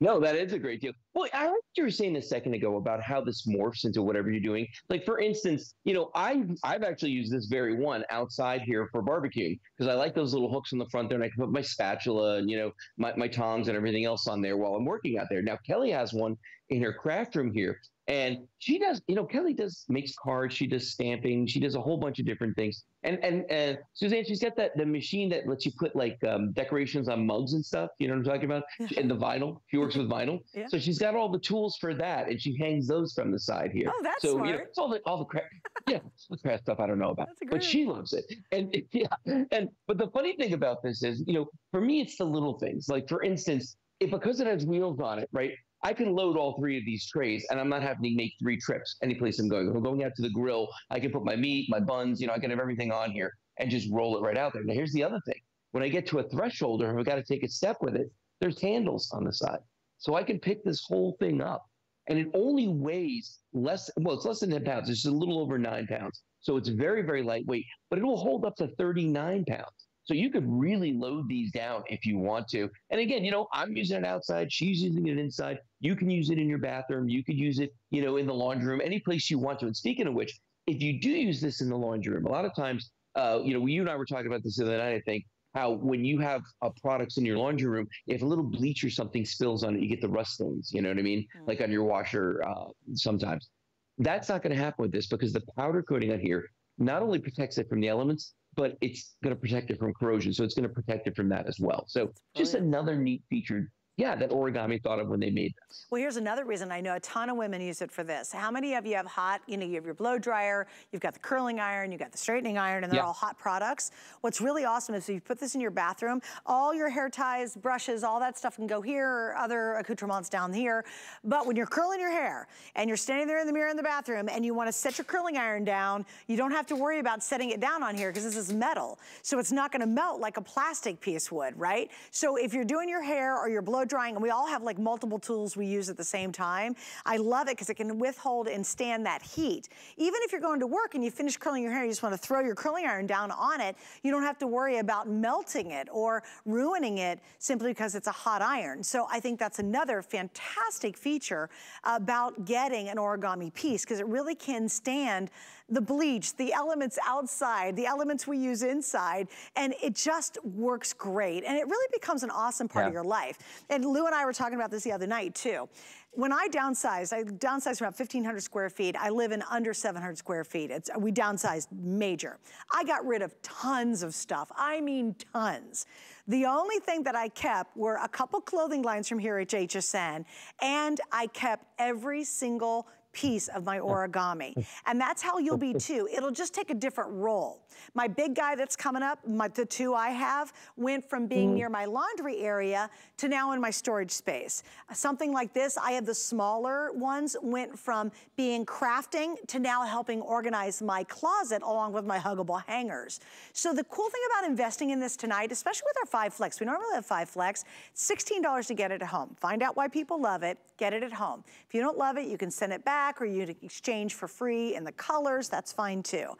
No, that is a great deal. Well, I heard you were saying a second ago about how this morphs into whatever you're doing. Like for instance, you know, I I've actually used this very one outside here for barbecue because I like those little hooks in the front there, and I can put my spatula and you know my, my tongs and everything else on there while I'm working out there. Now Kelly has one in her craft room here, And she does, you know, Kelly does makes cards, she does stamping, she does a whole bunch of different things. And and and Suzanne, she's got that the machine that lets you put like um, decorations on mugs and stuff. You know what I'm talking about? and the vinyl. She works with vinyl, yeah. so she's got all the tools for that, and she hangs those from the side here.
Oh, that's
so
smart.
you know, it's all the all the crap. yeah, the crap stuff I don't know about, but she loves it. And yeah, and but the funny thing about this is, you know, for me, it's the little things. Like for instance, if because it has wheels on it, right? I can load all three of these trays and I'm not having to make three trips any place I'm going. If I'm going out to the grill, I can put my meat, my buns, you know, I can have everything on here and just roll it right out there. Now, here's the other thing. When I get to a threshold or I've got to take a step with it, there's handles on the side. So I can pick this whole thing up. And it only weighs less, well, it's less than 10 pounds. It's just a little over nine pounds. So it's very, very lightweight, but it will hold up to 39 pounds. So you could really load these down if you want to. And again, you know, I'm using it outside. She's using it inside. You can use it in your bathroom. You could use it, you know, in the laundry room, any place you want to. And speaking of which, if you do use this in the laundry room, a lot of times, uh, you know, you and I were talking about this the other night, I think, how when you have uh, products in your laundry room, if a little bleach or something spills on it, you get the rust stains, you know what I mean? Mm-hmm. Like on your washer uh, sometimes. That's not going to happen with this because the powder coating on here not only protects it from the elements, but it's going to protect it from corrosion. So it's going to protect it from that as well. So oh, just another neat feature yeah, that origami thought of when they made this.
Well, here's another reason I know a ton of women use it for this. How many of you have hot, you know, you have your blow dryer, you've got the curling iron, you've got the straightening iron, and they're yeah. all hot products. What's really awesome is if you put this in your bathroom, all your hair ties, brushes, all that stuff can go here, or other accoutrements down here. But when you're curling your hair and you're standing there in the mirror in the bathroom and you want to set your curling iron down, you don't have to worry about setting it down on here because this is metal. So it's not going to melt like a plastic piece would, right? So if you're doing your hair or your blow drying, and we all have like multiple tools we use at the same time. I love it because it can withhold and stand that heat. Even if you're going to work and you finish curling your hair, you just want to throw your curling iron down on it, you don't have to worry about melting it or ruining it simply because it's a hot iron. So I think that's another fantastic feature about getting an origami piece because it really can stand the bleach, the elements outside, the elements we use inside, and it just works great. And it really becomes an awesome part yeah. of your life. And Lou and I were talking about this the other night too. When I downsized, I downsized from about 1,500 square feet. I live in under 700 square feet. It's, we downsized major. I got rid of tons of stuff. I mean tons. The only thing that I kept were a couple clothing lines from here at HSN, and I kept every single piece of my origami. And that's how you'll be too. It'll just take a different role. My big guy that's coming up, my, the two I have, went from being mm. near my laundry area to now in my storage space. Something like this, I have the smaller ones, went from being crafting to now helping organize my closet along with my huggable hangers. So the cool thing about investing in this tonight, especially with our five flex, we normally have five flex, $16 to get it at home. Find out why people love it, get it at home. If you don't love it, you can send it back back or you exchange for free in the colors, that's fine too.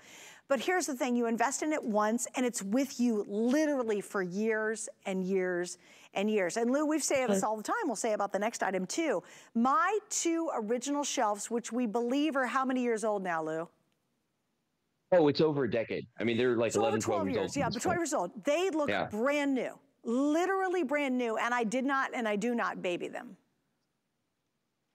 But here's the thing, you invest in it once and it's with you literally for years and years and years. And Lou, we've said this all the time. We'll say about the next item too. My two original shelves, which we believe are how many years old now, Lou?
Oh, it's over a decade. I mean, they're like so 11, 12, 12 years.
Yeah, but 12 years old. They look yeah. brand new, literally brand new. And I did not, and I do not baby them.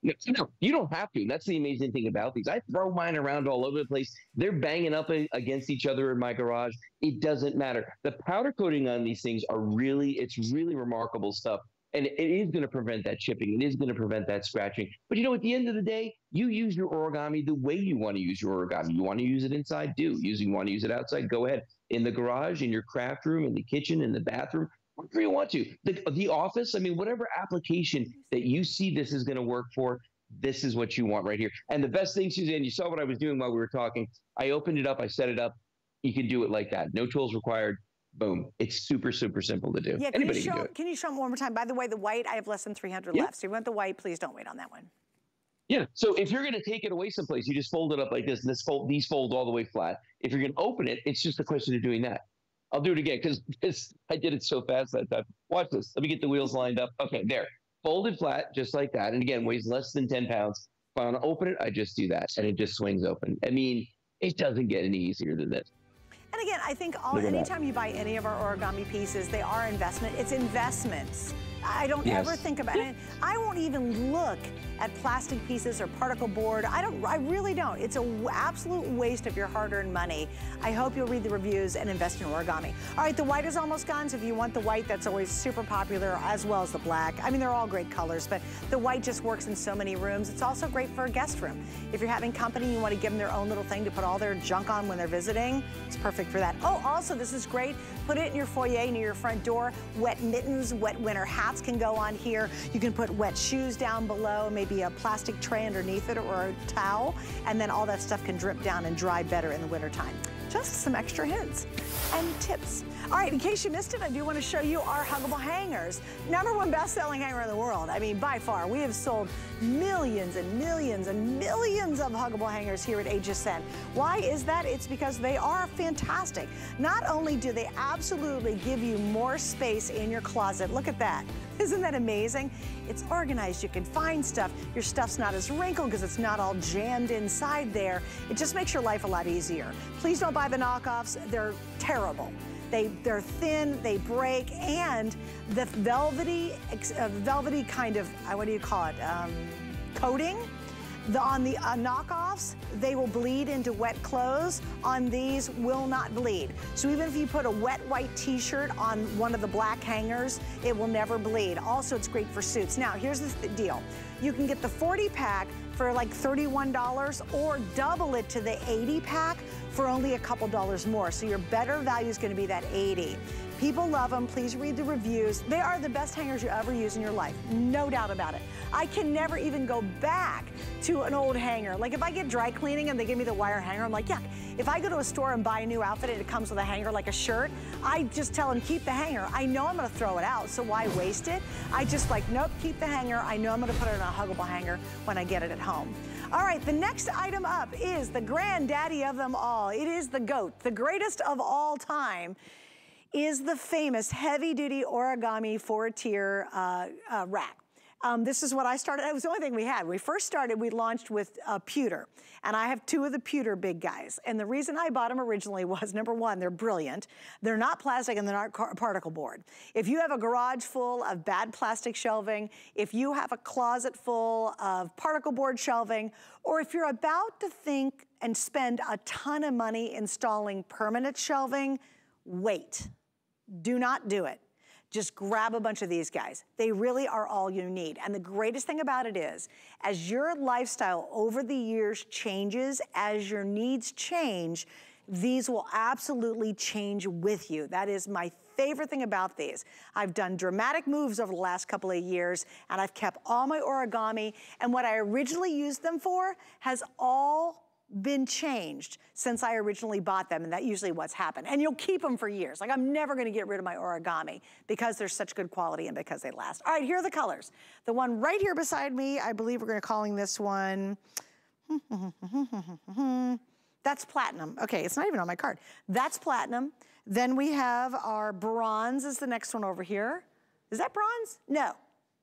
No, you don't have to. That's the amazing thing about these. I throw mine around all over the place. They're banging up against each other in my garage. It doesn't matter. The powder coating on these things are really, it's really remarkable stuff. And it is going to prevent that chipping. It is going to prevent that scratching. But you know, at the end of the day, you use your origami the way you want to use your origami. You want to use it inside, do. You want to use it outside, go ahead. In the garage, in your craft room, in the kitchen, in the bathroom, wherever you want to. The, the office, I mean, whatever application that you see this is going to work for, this is what you want right here. And the best thing, Suzanne, you saw what I was doing while we were talking. I opened it up, I set it up. You can do it like that. No tools required. Boom. It's super, super simple to do.
Yeah, can Anybody you show, can do it. Can you show them one more time? By the way, the white, I have less than 300 yeah. left. So you want the white, please don't wait on that one.
Yeah. So if you're going to take it away someplace, you just fold it up like this, and this fold, these fold all the way flat. If you're going to open it, it's just a question of doing that. I'll do it again because I did it so fast that time. Watch this. Let me get the wheels lined up. Okay, there. Folded flat, just like that. And again, weighs less than 10 pounds. If I want to open it, I just do that, and it just swings open. I mean, it doesn't get any easier than this.
And again, I think all, anytime that. you buy any of our origami pieces, they are investment. It's investments. I don't yes. ever think about it. I won't even look at plastic pieces or particle board. I don't, I really don't. It's an absolute waste of your hard-earned money. I hope you'll read the reviews and invest in origami. All right, the white is almost gone, so if you want the white, that's always super popular, as well as the black. I mean, they're all great colors, but the white just works in so many rooms. It's also great for a guest room. If you're having company, and you want to give them their own little thing to put all their junk on when they're visiting, it's perfect for that. Oh, also, this is great. Put it in your foyer near your front door. Wet mittens, wet winter hats can go on here. You can put wet shoes down below, maybe a plastic tray underneath it or a towel, and then all that stuff can drip down and dry better in the wintertime. Just some extra hints and tips. All right, in case you missed it, I do want to show you our huggable hangers. Number one best-selling hanger in the world. I mean, by far, we have sold millions and millions and millions of huggable hangers here at HSN. Why is that? It's because they are fantastic. Not only do they absolutely give you more space in your closet, look at that. Isn't that amazing? It's organized, you can find stuff. Your stuff's not as wrinkled because it's not all jammed inside there. It just makes your life a lot easier. Please don't buy the knockoffs, they're terrible. They, they're thin, they break, and the velvety, uh, velvety kind of, uh, what do you call it, um, coating the, on the uh, knockoffs, they will bleed into wet clothes. On these, will not bleed. So even if you put a wet white t-shirt on one of the black hangers, it will never bleed. Also, it's great for suits. Now, here's the deal. You can get the 40 pack for like $31 or double it to the 80 pack for only a couple dollars more. So your better value is gonna be that 80. People love them. Please read the reviews. They are the best hangers you ever use in your life. No doubt about it. I can never even go back to an old hanger. Like if I get dry cleaning and they give me the wire hanger, I'm like, yuck. If I go to a store and buy a new outfit and it comes with a hanger like a shirt, I just tell them keep the hanger. I know I'm gonna throw it out, so why waste it? I just like, nope, keep the hanger. I know I'm gonna put it in a huggable hanger when I get it at home. All right, the next item up is the granddaddy of them all. It is the GOAT, the greatest of all time is the famous heavy-duty origami four-tier uh, uh, rack. Um, this is what I started. It was the only thing we had. we first started, we launched with uh, pewter. And I have two of the pewter big guys. And the reason I bought them originally was, number one, they're brilliant. They're not plastic and they're not particle board. If you have a garage full of bad plastic shelving, if you have a closet full of particle board shelving, or if you're about to think and spend a ton of money installing permanent shelving, wait. Do not do it. Just grab a bunch of these guys. They really are all you need. And the greatest thing about it is, as your lifestyle over the years changes, as your needs change, these will absolutely change with you. That is my favorite thing about these. I've done dramatic moves over the last couple of years and I've kept all my origami and what I originally used them for has all been changed since I originally bought them, and that usually what's happened. And you'll keep them for years. Like I'm never gonna get rid of my origami because they're such good quality and because they last. All right, here are the colors. The one right here beside me, I believe we're gonna calling this one, that's platinum. Okay, it's not even on my card. That's platinum. Then we have our bronze is the next one over here. Is that bronze? No,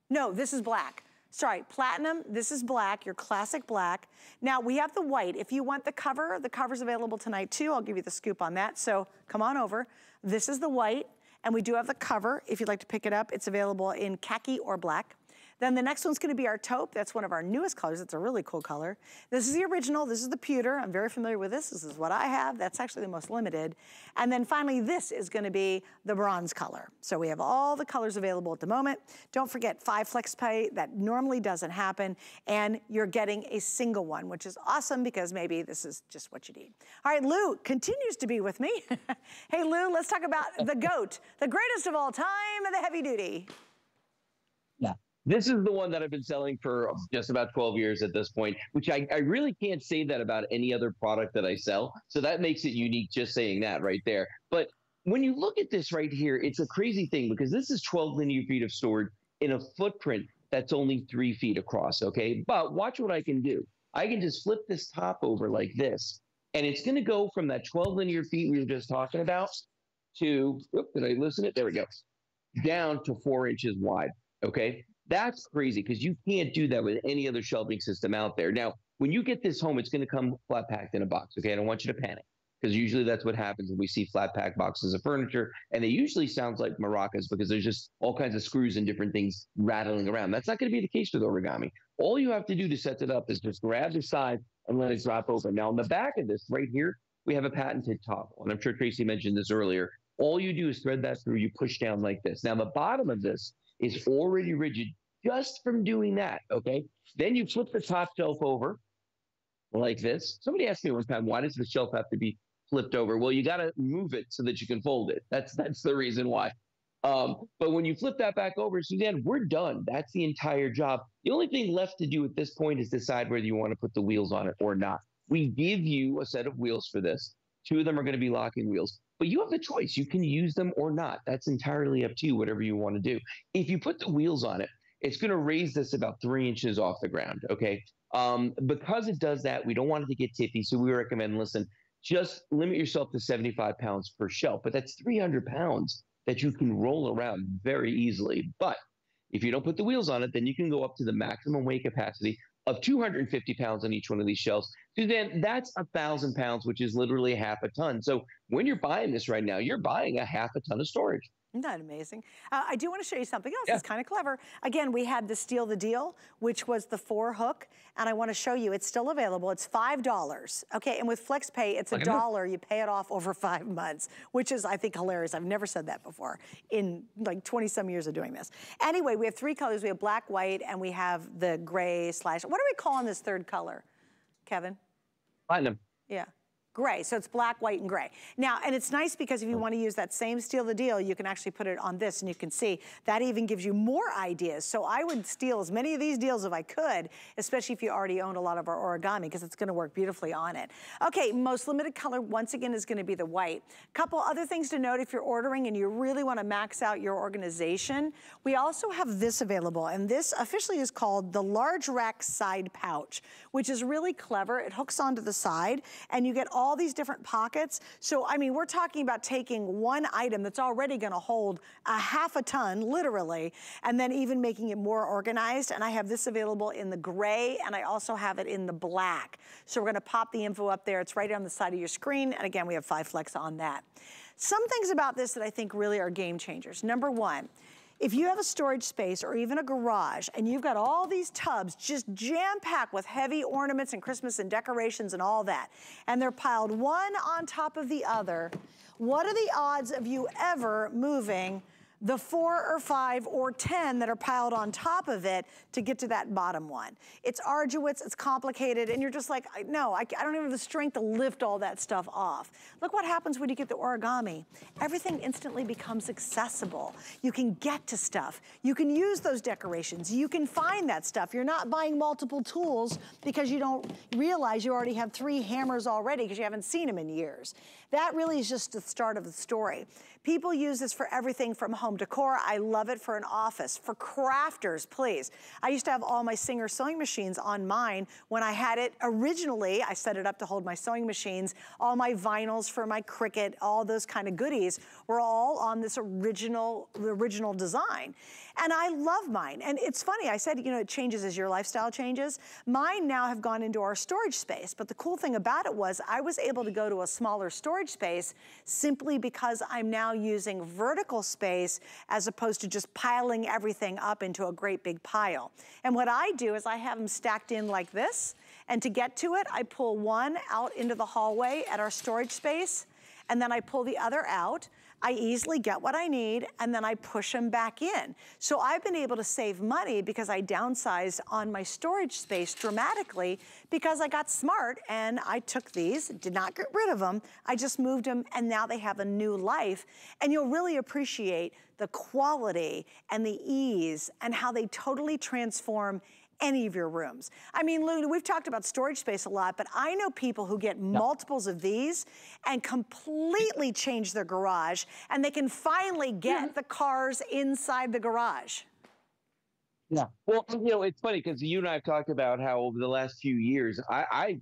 no, this is black. Sorry, platinum, this is black, your classic black. Now we have the white. If you want the cover, the cover's available tonight too. I'll give you the scoop on that. So come on over. This is the white, and we do have the cover. If you'd like to pick it up, it's available in khaki or black. Then the next one's gonna be our taupe. That's one of our newest colors. It's a really cool color. This is the original. This is the pewter. I'm very familiar with this. This is what I have. That's actually the most limited. And then finally, this is gonna be the bronze color. So we have all the colors available at the moment. Don't forget five flex pay. That normally doesn't happen. And you're getting a single one, which is awesome because maybe this is just what you need. All right, Lou continues to be with me. hey, Lou, let's talk about the GOAT, the greatest of all time, the heavy duty.
This is the one that I've been selling for just about 12 years at this point, which I, I really can't say that about any other product that I sell. So that makes it unique just saying that right there. But when you look at this right here, it's a crazy thing because this is 12 linear feet of storage in a footprint that's only three feet across. Okay. But watch what I can do. I can just flip this top over like this, and it's going to go from that 12 linear feet we were just talking about to, whoop, did I listen it? There we go, down to four inches wide. Okay. That's crazy because you can't do that with any other shelving system out there. Now, when you get this home, it's going to come flat packed in a box. Okay. I don't want you to panic. because usually that's what happens when we see flat pack boxes of furniture. And they usually sounds like maracas because there's just all kinds of screws and different things rattling around. That's not going to be the case with origami. All you have to do to set it up is just grab the side and let it drop open. Now on the back of this right here, we have a patented toggle. And I'm sure Tracy mentioned this earlier. All you do is thread that through, you push down like this. Now the bottom of this is already rigid just from doing that. Okay. Then you flip the top shelf over like this. Somebody asked me one time, why does the shelf have to be flipped over? Well, you got to move it so that you can fold it. That's that's the reason why. Um, but when you flip that back over, Suzanne, we're done. That's the entire job. The only thing left to do at this point is decide whether you want to put the wheels on it or not. We give you a set of wheels for this. Two of them are going to be locking wheels, but you have the choice. You can use them or not. That's entirely up to you, whatever you want to do. If you put the wheels on it, it's going to raise this about three inches off the ground. Okay. Um, because it does that, we don't want it to get tippy. So we recommend, listen, just limit yourself to 75 pounds per shelf, but that's 300 pounds that you can roll around very easily. But if you don't put the wheels on it, then you can go up to the maximum weight capacity of 250 pounds on each one of these shelves. Suzanne, that's a thousand pounds, which is literally half a ton. So when you're buying this right now, you're buying a half a ton of storage.
Isn't that amazing? Uh, I do want to show you something else. Yeah. It's kind of clever. Again, we had the Steal the Deal, which was the four hook, and I want to show you it's still available. It's $5. Okay, and with FlexPay, it's a dollar. You pay it off over five months, which is, I think, hilarious. I've never said that before in like 20 some years of doing this. Anyway, we have three colors. We have black, white, and we have the gray slash, what are we calling this third color, Kevin?
Platinum.
Yeah. Gray, so it's black, white, and gray. Now, and it's nice because if you hmm. want to use that same steal the deal, you can actually put it on this and you can see that even gives you more ideas. So I would steal as many of these deals if I could, especially if you already own a lot of our origami because it's gonna work beautifully on it. Okay, most limited color once again is gonna be the white. Couple other things to note if you're ordering and you really wanna max out your organization, we also have this available and this officially is called the large rack side pouch, which is really clever. It hooks onto the side and you get all all these different pockets. So, I mean, we're talking about taking one item that's already gonna hold a half a ton, literally, and then even making it more organized. And I have this available in the gray, and I also have it in the black. So we're gonna pop the info up there. It's right on the side of your screen. And again, we have five flex on that. Some things about this that I think really are game changers. Number one, if you have a storage space or even a garage and you've got all these tubs just jam-packed with heavy ornaments and Christmas and decorations and all that, and they're piled one on top of the other, what are the odds of you ever moving the four or five or 10 that are piled on top of it to get to that bottom one. It's arduous, it's complicated, and you're just like, no, I, I don't even have the strength to lift all that stuff off. Look what happens when you get the origami. Everything instantly becomes accessible. You can get to stuff. You can use those decorations. You can find that stuff. You're not buying multiple tools because you don't realize you already have three hammers already because you haven't seen them in years. That really is just the start of the story. People use this for everything from home decor. I love it for an office. For crafters, please. I used to have all my Singer sewing machines on mine. When I had it originally, I set it up to hold my sewing machines. All my vinyls for my Cricut, all those kind of goodies were all on this original, original design. And I love mine. And it's funny, I said, you know, it changes as your lifestyle changes. Mine now have gone into our storage space. But the cool thing about it was I was able to go to a smaller storage space simply because I'm now using vertical space as opposed to just piling everything up into a great big pile. And what I do is I have them stacked in like this. And to get to it, I pull one out into the hallway at our storage space and then I pull the other out. I easily get what I need and then I push them back in. So I've been able to save money because I downsized on my storage space dramatically because I got smart and I took these, did not get rid of them. I just moved them and now they have a new life. And you'll really appreciate the quality and the ease and how they totally transform any of your rooms. I mean, Lou, we've talked about storage space a lot, but I know people who get multiples of these and completely change their garage and they can finally get the cars inside the garage.
Yeah. Well, you know, it's funny because you and I have talked about how over the last few years, I, I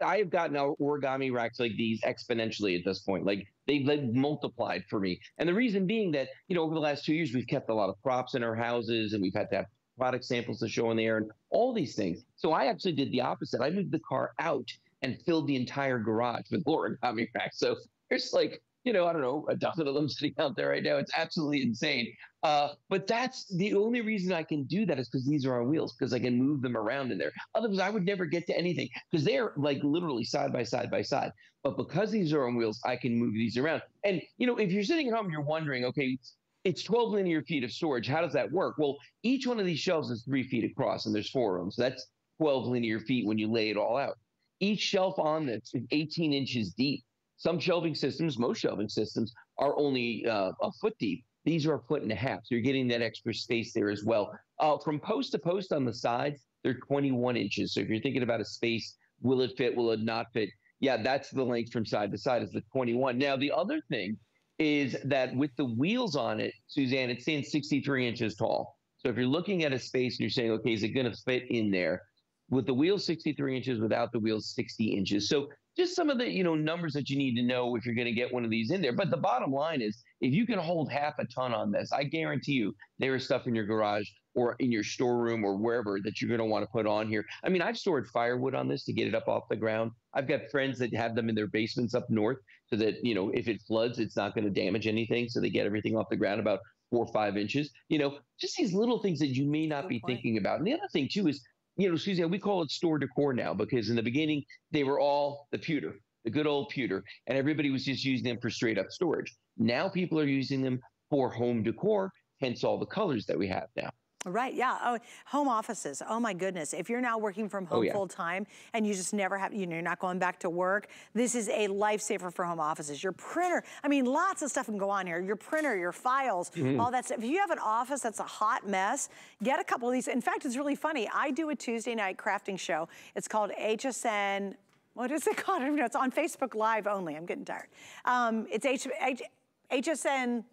I have gotten our origami racks like these exponentially at this point. Like they've like multiplied for me. And the reason being that, you know, over the last two years, we've kept a lot of props in our houses and we've had to have product samples to show in the air and all these things. So I actually did the opposite. I moved the car out and filled the entire garage with origami racks. So there's like you know, I don't know, a dozen of them sitting out there right now. It's absolutely insane. Uh, but that's the only reason I can do that is because these are on wheels, because I can move them around in there. Otherwise, I would never get to anything because they're like literally side by side by side. But because these are on wheels, I can move these around. And, you know, if you're sitting at home, you're wondering, okay, it's 12 linear feet of storage. How does that work? Well, each one of these shelves is three feet across and there's four of them. So that's 12 linear feet when you lay it all out. Each shelf on this is 18 inches deep. Some shelving systems, most shelving systems, are only uh, a foot deep. These are a foot and a half. So you're getting that extra space there as well. Uh, from post to post on the sides, they're 21 inches. So if you're thinking about a space, will it fit? Will it not fit? Yeah, that's the length from side to side is the 21. Now, the other thing is that with the wheels on it, Suzanne, it's saying 63 inches tall. So if you're looking at a space and you're saying, okay, is it going to fit in there? With the wheels 63 inches, without the wheels 60 inches. So just some of the you know numbers that you need to know if you're going to get one of these in there. But the bottom line is, if you can hold half a ton on this, I guarantee you there is stuff in your garage or in your storeroom or wherever that you're going to want to put on here. I mean, I've stored firewood on this to get it up off the ground. I've got friends that have them in their basements up north so that you know if it floods, it's not going to damage anything. So they get everything off the ground about four or five inches. You know, just these little things that you may not Good be point. thinking about. And the other thing too is you know, Suzanne, we call it store decor now because in the beginning they were all the pewter, the good old pewter, and everybody was just using them for straight up storage. Now people are using them for home decor, hence all the colors that we have now.
Right, yeah. Oh, home offices. Oh my goodness. If you're now working from oh, home oh, yeah. full time and you just never have, you know, you're not going back to work, this is a lifesaver for home offices. Your printer, I mean, lots of stuff can go on here. Your printer, your files, mm -hmm. all that stuff. If you have an office that's a hot mess, get a couple of these. In fact, it's really funny. I do a Tuesday night crafting show. It's called HSN, what is it called? I don't know. It's on Facebook Live only. I'm getting tired. Um, it's H, H, HSN,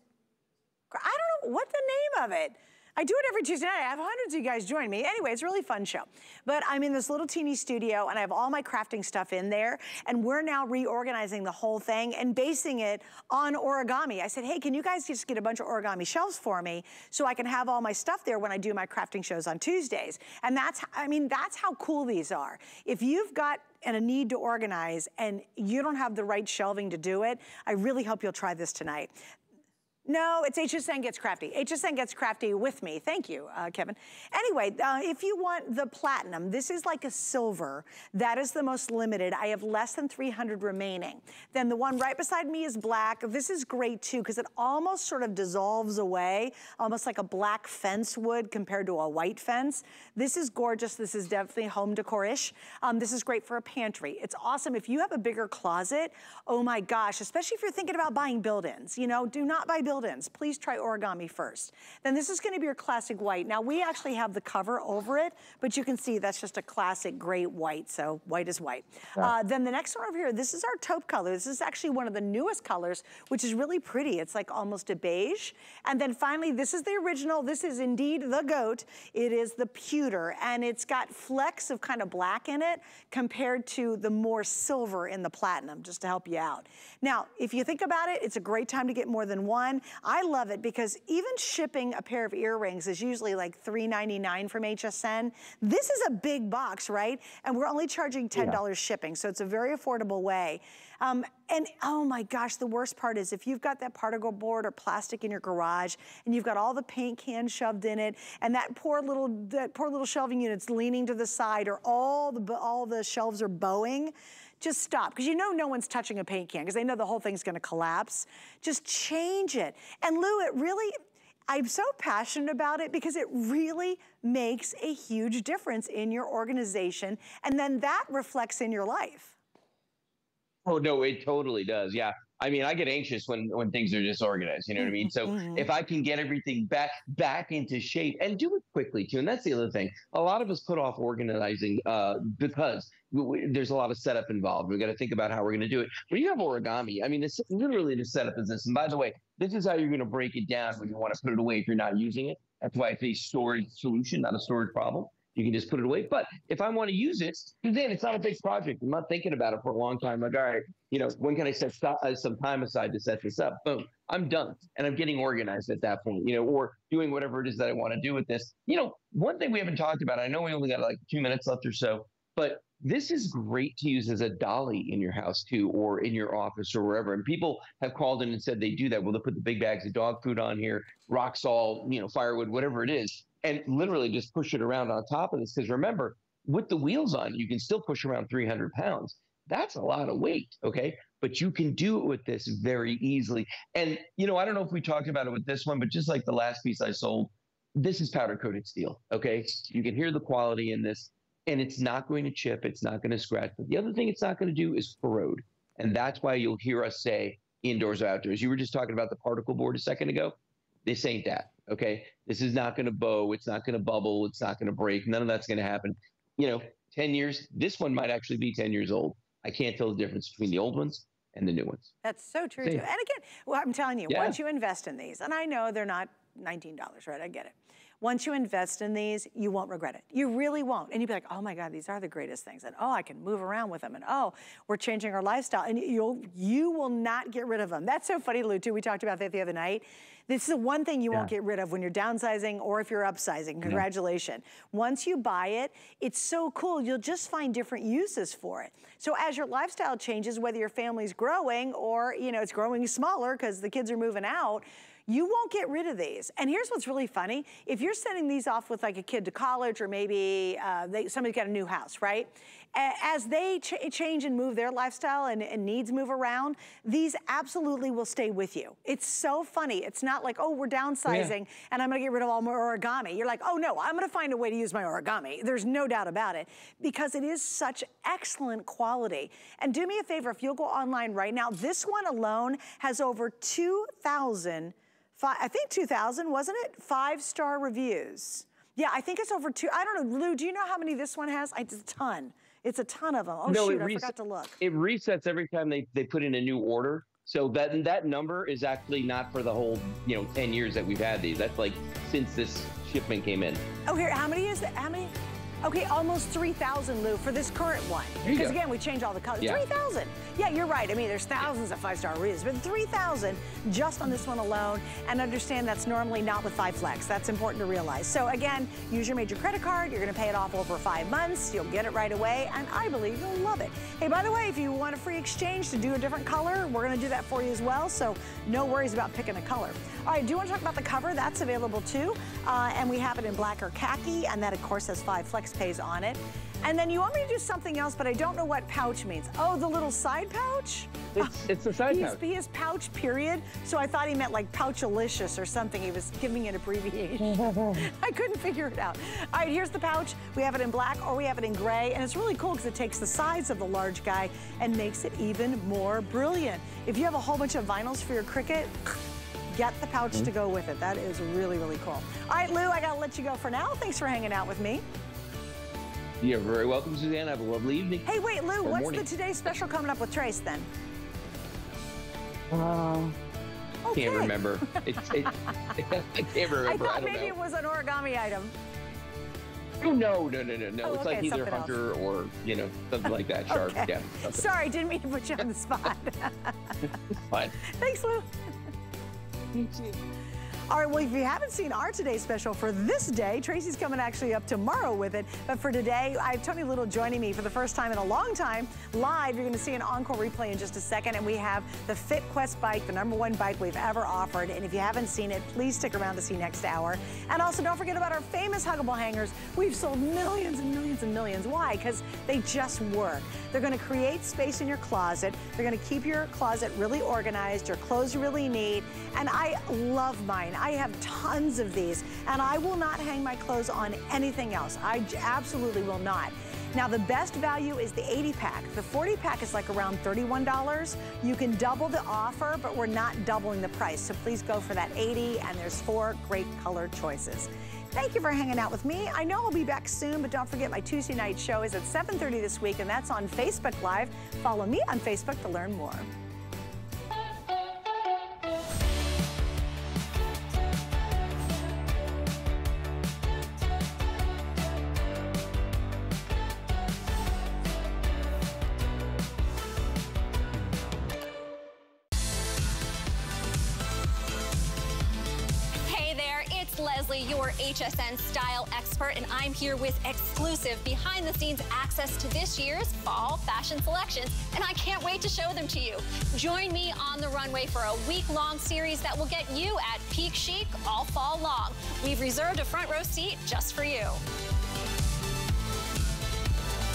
I don't know, what's the name of it? I do it every Tuesday night. I have hundreds of you guys join me. Anyway, it's a really fun show. But I'm in this little teeny studio and I have all my crafting stuff in there and we're now reorganizing the whole thing and basing it on origami. I said, hey, can you guys just get a bunch of origami shelves for me so I can have all my stuff there when I do my crafting shows on Tuesdays. And that's, I mean, that's how cool these are. If you've got and a need to organize and you don't have the right shelving to do it, I really hope you'll try this tonight. No, it's HSN Gets Crafty. HSN Gets Crafty with me. Thank you, uh, Kevin. Anyway, uh, if you want the platinum, this is like a silver. That is the most limited. I have less than 300 remaining. Then the one right beside me is black. This is great too because it almost sort of dissolves away, almost like a black fence would compared to a white fence. This is gorgeous. This is definitely home decor-ish. Um, this is great for a pantry. It's awesome if you have a bigger closet. Oh my gosh, especially if you're thinking about buying build-ins. You know, do not buy build build-ins, please try origami first. Then this is gonna be your classic white. Now we actually have the cover over it, but you can see that's just a classic great white, so white is white. Yeah. Uh, then the next one over here, this is our taupe color. This is actually one of the newest colors, which is really pretty. It's like almost a beige. And then finally, this is the original. This is indeed the goat. It is the pewter, and it's got flecks of kind of black in it compared to the more silver in the platinum, just to help you out. Now, if you think about it, it's a great time to get more than one. I love it because even shipping a pair of earrings is usually like $3.99 from HSN. This is a big box, right? And we're only charging $10 yeah. shipping, so it's a very affordable way. Um, and oh my gosh, the worst part is if you've got that particle board or plastic in your garage and you've got all the paint cans shoved in it and that poor little that poor little shelving unit's leaning to the side or all the all the shelves are bowing, just stop. Because you know no one's touching a paint can because they know the whole thing's gonna collapse. Just change it. And Lou, it really, I'm so passionate about it because it really makes a huge difference in your organization. And then that reflects in your life.
Oh, no, it totally does. Yeah. I mean, I get anxious when when things are disorganized. You know what I mean? So mm-hmm. if I can get everything back back into shape and do it quickly too, and that's the other thing. A lot of us put off organizing uh, because we, there's a lot of setup involved. We've got to think about how we're going to do it. When you have origami, I mean, it's literally the setup is this. And by the way, this is how you're going to break it down when you want to put it away if you're not using it. That's why it's a storage solution, not a storage problem. You can just put it away. But if I want to use it, then it's not a big project. I'm not thinking about it for a long time. Like, all right, you know, when can I set uh, some time aside to set this up? Boom, I'm done. And I'm getting organized at that point, you know, or doing whatever it is that I want to do with this. You know, one thing we haven't talked about, I know we only got like two minutes left or so, but this is great to use as a dolly in your house too, or in your office or wherever. And people have called in and said they do that. Well, they put the big bags of dog food on here, rock salt, you know, firewood, whatever it is, and literally just push it around on top of this. Because remember, with the wheels on, you can still push around 300 pounds. That's a lot of weight. Okay. But you can do it with this very easily. And, you know, I don't know if we talked about it with this one, but just like the last piece I sold, this is powder coated steel. Okay. You can hear the quality in this and it's not going to chip, it's not going to scratch. But the other thing it's not going to do is corrode. And that's why you'll hear us say indoors or outdoors. You were just talking about the particle board a second ago. This ain't that. Okay. This is not going to bow. It's not going to bubble. It's not going to break. None of that's going to happen. You know, 10 years, this one might actually be 10 years old. I can't tell the difference between the old ones and the new ones.
That's so true too. And again, well, I'm telling you, yeah. once you invest in these, and I know they're not $19, right? I get it. Once you invest in these, you won't regret it. You really won't. And you'll be like, oh my God, these are the greatest things. And oh, I can move around with them. And oh, we're changing our lifestyle. And you'll, you will not get rid of them. That's so funny, Lou, too. We talked about that the other night. This is the one thing you yeah. won't get rid of when you're downsizing or if you're upsizing. Congratulations. Yeah. Once you buy it, it's so cool. You'll just find different uses for it. So as your lifestyle changes, whether your family's growing or, you know, it's growing smaller because the kids are moving out, you won't get rid of these. And here's what's really funny. If you're sending these off with like a kid to college or maybe uh, they, somebody's got a new house, right? As they ch change and move their lifestyle and, and, needs move around, these absolutely will stay with you. It's so funny. It's not like, oh, we're downsizing yeah. and I'm gonna get rid of all my origami. You're like, oh no, I'm gonna find a way to use my origami. There's no doubt about it because it is such excellent quality. And do me a favor, if you'll go online right now, this one alone has over 2,000 Five, I think 2000, wasn't it? Five star reviews. Yeah, I think it's over two. I don't know, Lou, do you know how many this one has? I, it's a ton. It's a ton of them. Oh no, shoot, I forgot to look.
It resets every time they, they put in a new order. So that that number is actually not for the whole, you know, 10 years that we've had these. That's like since this shipment came in.
Oh, here, how many is that? How many? Okay, almost 3,000, Lou, for this current one. Because again, we change all the colors. Yeah. 3,000. Yeah, you're right. I mean, there's thousands of five-star reviews, but 3,000 just on this one alone. And understand that's normally not with Five Flex. That's important to realize. So again, use your major credit card. You're going to pay it off over five months. You'll get it right away, and I believe you'll love it. Hey, by the way, if you want a free exchange to do a different color, we're going to do that for you as well. So no worries about picking a color. All right, do you want to talk about the cover? That's available too. Uh, and we have it in black or khaki, and that, of course, has Five Flex pays on it. And then you want me to do something else, but I don't know what pouch means. Oh, the little side pouch?
It's, it's the side
pouch. He has pouch, period. So I thought he meant like pouchalicious or something. He was giving an abbreviation. I couldn't figure it out. All right, here's the pouch. We have it in black or we have it in gray. And it's really cool because it takes the size of the large guy and makes it even more brilliant. If you have a whole bunch of vinyls for your Cricut, get the pouch mm -hmm. to go with it. That is really, really cool. All right, Lou, I got to let you go for now. Thanks for hanging out with me.
You're very welcome, Suzanne. Have a lovely evening.
Hey, wait, Lou, what's morning. the Today Special coming up with Trace then?
Um, okay. Can't remember. It's, it, I can't remember. I
thought
I
maybe
know.
it was an origami item.
Oh, no, no, no, no, no. Oh, it's okay, like either hunter else. or, you know, something like that. Sharp, okay. yeah.
Sorry, didn't mean to put you on the spot.
Fine.
Thanks, Lou. Thank you. All right, well, if you haven't seen our Today special for this day, Tracy's coming actually up tomorrow with it. But for today, I have Tony Little joining me for the first time in a long time. Live, you're going to see an encore replay in just a second. And we have the FitQuest bike, the number one bike we've ever offered. And if you haven't seen it, please stick around to see next hour. And also, don't forget about our famous huggable hangers. We've sold millions and millions and millions. Why? Because they just work. They're going to create space in your closet. They're going to keep your closet really organized, your clothes really neat. And I love mine. I have tons of these, and I will not hang my clothes on anything else. I absolutely will not. Now, the best value is the 80 pack. The 40 pack is like around $31. You can double the offer, but we're not doubling the price. So please go for that 80, and there's four great color choices. Thank you for hanging out with me. I know I'll be back soon, but don't forget my Tuesday night show is at 7.30 this week, and that's on Facebook Live. Follow me on Facebook to learn more.
Here with exclusive behind the scenes access to this year's fall fashion selections, and I can't wait to show them to you. Join me on the runway for a week long series that will get you at peak chic all fall long. We've reserved a front row seat just for you.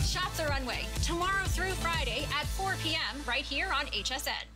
Shop the runway tomorrow through Friday at 4 p.m. right here on HSN.